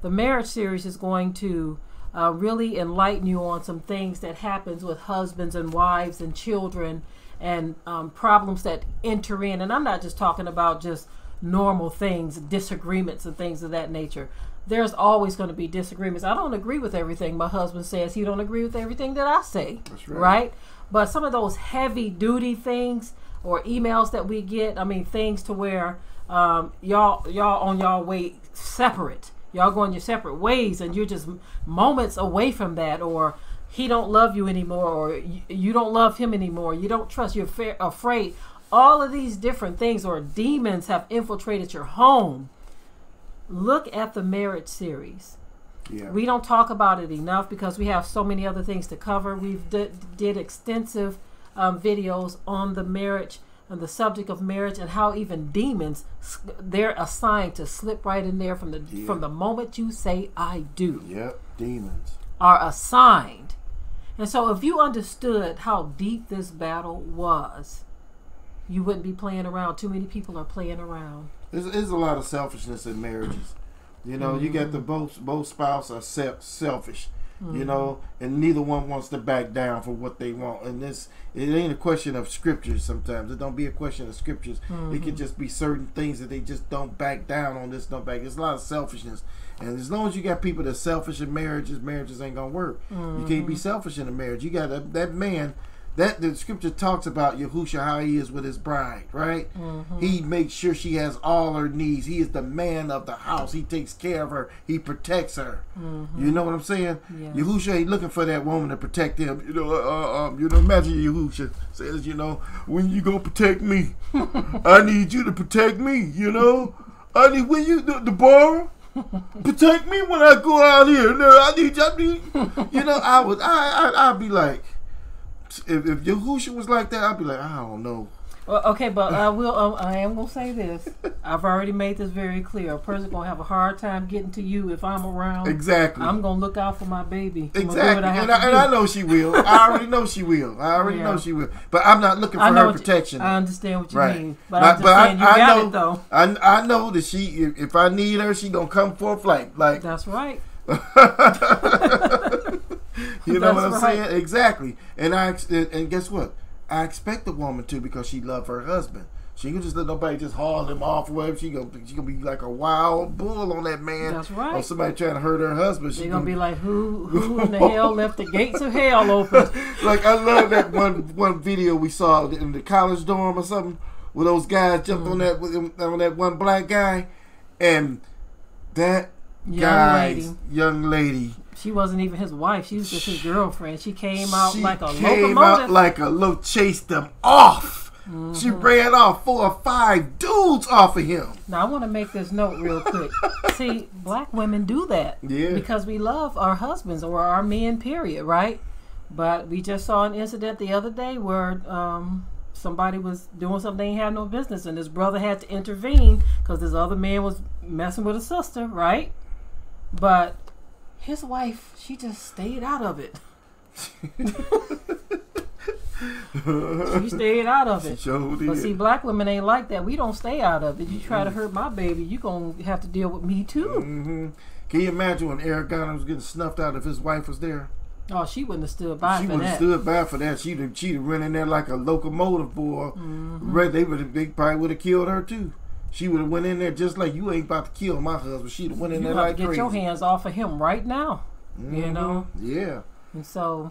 The marriage series is going to uh, really enlighten you on some things that happens with husbands and wives and children and um, problems that enter in. And I'm not just talking about just normal things, disagreements and things of that nature. There's always going to be disagreements. I don't agree with everything my husband says. He don't agree with everything that I say. Right. right? But some of those heavy duty things or emails that we get, I mean, things to where um, y'all y'all on y'all way separate. Y'all going your separate ways, and you're just moments away from that, or he don't love you anymore, or you, don't love him anymore. You don't trust. You're fa- afraid. All of these different things, or demons have infiltrated your home. Look at the marriage series. Yeah. We don't talk about it enough because we have so many other things to cover. We've did, did extensive um, videos on the marriage and the subject of marriage and how even demons they're assigned to slip right in there from the Yeah. from the moment you say I do yep. Demons. are assigned. And so if you understood how deep this battle was, you wouldn't be playing around. Too many people are playing around. There's, there's a lot of selfishness in marriages. You know, you got the both both spouses are self, selfish. You mm-hmm. know, and neither one wants to back down for what they want. And this, it ain't a question of scriptures. Sometimes it don't be a question of scriptures. It can mm-hmm. just be certain things that they just don't back down on. This don't back. It's a lot of selfishness, and as long as you got people that's selfish in marriages, marriages ain't gonna work. You can't be mm-hmm. selfish in a marriage. You got that, that man. That the scripture talks about Yahusha how he is with his bride, right? He makes sure she has all her needs. He is the man of the house. He takes care of her. He protects her. You know what I'm saying? Yes. Yahusha ain't looking for that woman to protect him. You know, uh, uh, um, you know. Imagine Yahusha says, you know, when you gonna protect me? [LAUGHS] I need you to protect me. You know, I need when you the, the bar. Protect me when I go out here. No, I need, I need, you know. I would, I, I, I'd be like, if, if Yahusha was like that, I'd be like, I don't know. Well, okay, but I will. Um, I am gonna say this. [LAUGHS] I've already made this very clear. A person gonna have a hard time getting to you if I'm around. Exactly. I'm gonna look out for my baby. I'm Exactly, I and, I, and. I [LAUGHS] know she will. I already know she will. I already Yeah. know she will. But I'm not looking for her what you- protection. I understand what you Right. mean, but, But- I'm just but I- you I got know- it though. I, I know that she if, if I need her, she gonna come for a flight. Like That's right. [LAUGHS] you know what I'm right. saying? Exactly. And I and and guess what? I expect the woman to because she love her husband. She can just let nobody just haul him off or whatever. She gonna she gonna be like a wild bull on that man. That's right. Or somebody trying to hurt her husband. She They're gonna be like, who, [LAUGHS] who in the hell left the gates of hell open? [LAUGHS] like I love that one one video we saw in the college dorm or something where those guys jumped on mm-hmm. that on that one black guy, and that Young guy's lady. young lady She wasn't even his wife. She was just his girlfriend. She came out she like a came locomotive. out like a low chased them off. She Mm-hmm. ran off four or five dudes off of him. Now I want to make this note real quick. [LAUGHS] See, black women do that Yeah. because we love our husbands or our men. Period. Right? But we just saw an incident the other day where um, somebody was doing something they had no business, and his brother had to intervene because this other man was messing with his sister. Right? But his wife, she just stayed out of it. [LAUGHS] She stayed out of it. Sure But see, black women ain't like that. We don't stay out of it. You try to hurt my baby, you gonna have to deal with me too. hmm Can you imagine when Eric Garner was getting snuffed out if his wife was there? Oh, she wouldn't have stood by she would have stood by for that. She'd have, she'd have run in there like a locomotive boy. Mm-hmm. They would have, they probably would have killed her too. She would have went in there just like you ain't about to kill my husband. She'd have went in you there like to get crazy. your hands off of him right now. You Mhm. know. Yeah. And so,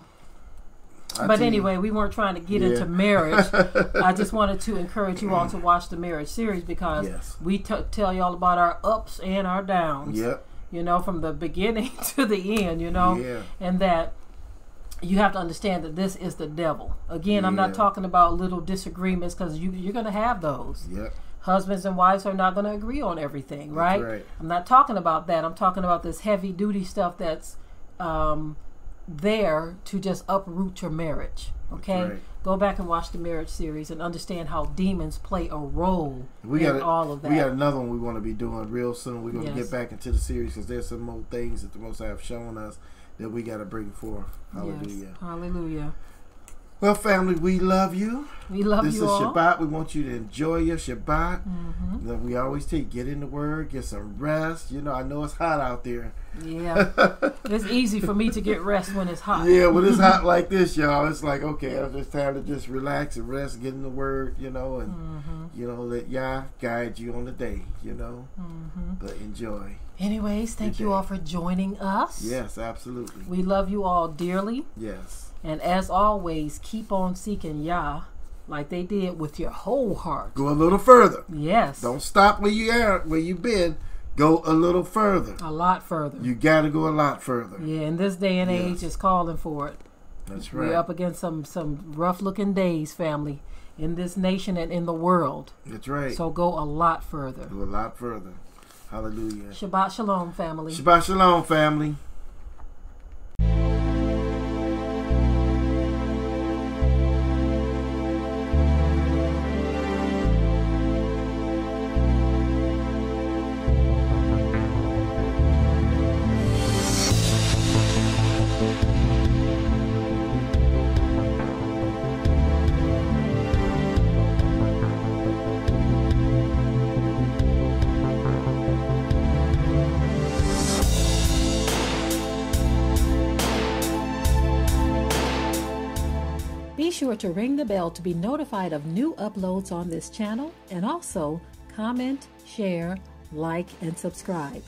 I but tell you. anyway, we weren't trying to get Yeah. into marriage. [LAUGHS] I just wanted to encourage you all to watch the marriage series because Yes. we t- tell you all about our ups and our downs. Yep. You know, from the beginning [LAUGHS] to the end. You know. Yeah. and that you have to understand that this is the devil. Again, I'm not talking about little disagreements because you, you're going to have those. Yep. Husbands and wives are not going to agree on everything, right? right. I'm not talking about that. I'm talking about this heavy duty stuff that's um, there to just uproot your marriage. Okay, right. go back and watch the marriage series and understand how demons play a role We in got all of that. We got another one we want to be doing real soon. We're going to Yes. get back into the series because there's some more things that the Most High have shown us that we got to bring forth. Hallelujah. Yes. Hallelujah. Well, family, we love you. We love this you This is all. Shabbat. We want you to enjoy your Shabbat. hmm That we always take get in the Word, get some rest. You know, I know it's hot out there. Yeah, [LAUGHS] it's easy for me to get rest when it's hot. Yeah, when it's hot [LAUGHS] like this, y'all, it's like okay, it's time to just relax and rest, get in the Word, you know, and hmm you know let Yah guide you on the day, you know. hmm But enjoy. Anyways, thank you all for joining us. Yes, absolutely. We love you all dearly. Yes. And as always, keep on seeking Yah like they did with your whole heart. Go a little further. Yes. Don't stop where you are, where you've been. Go a little further. A lot further. You got to go a lot further. yeah, in this day and age, Yes. it's calling for it. That's right. We're up against some some rough looking days, family, in this nation and in the world. That's right. So go a lot further. Go a lot further. Hallelujah. Shabbat shalom, family. Shabbat shalom, family. Sure to ring the bell to be notified of new uploads on this channel and also comment, share, like, and subscribe.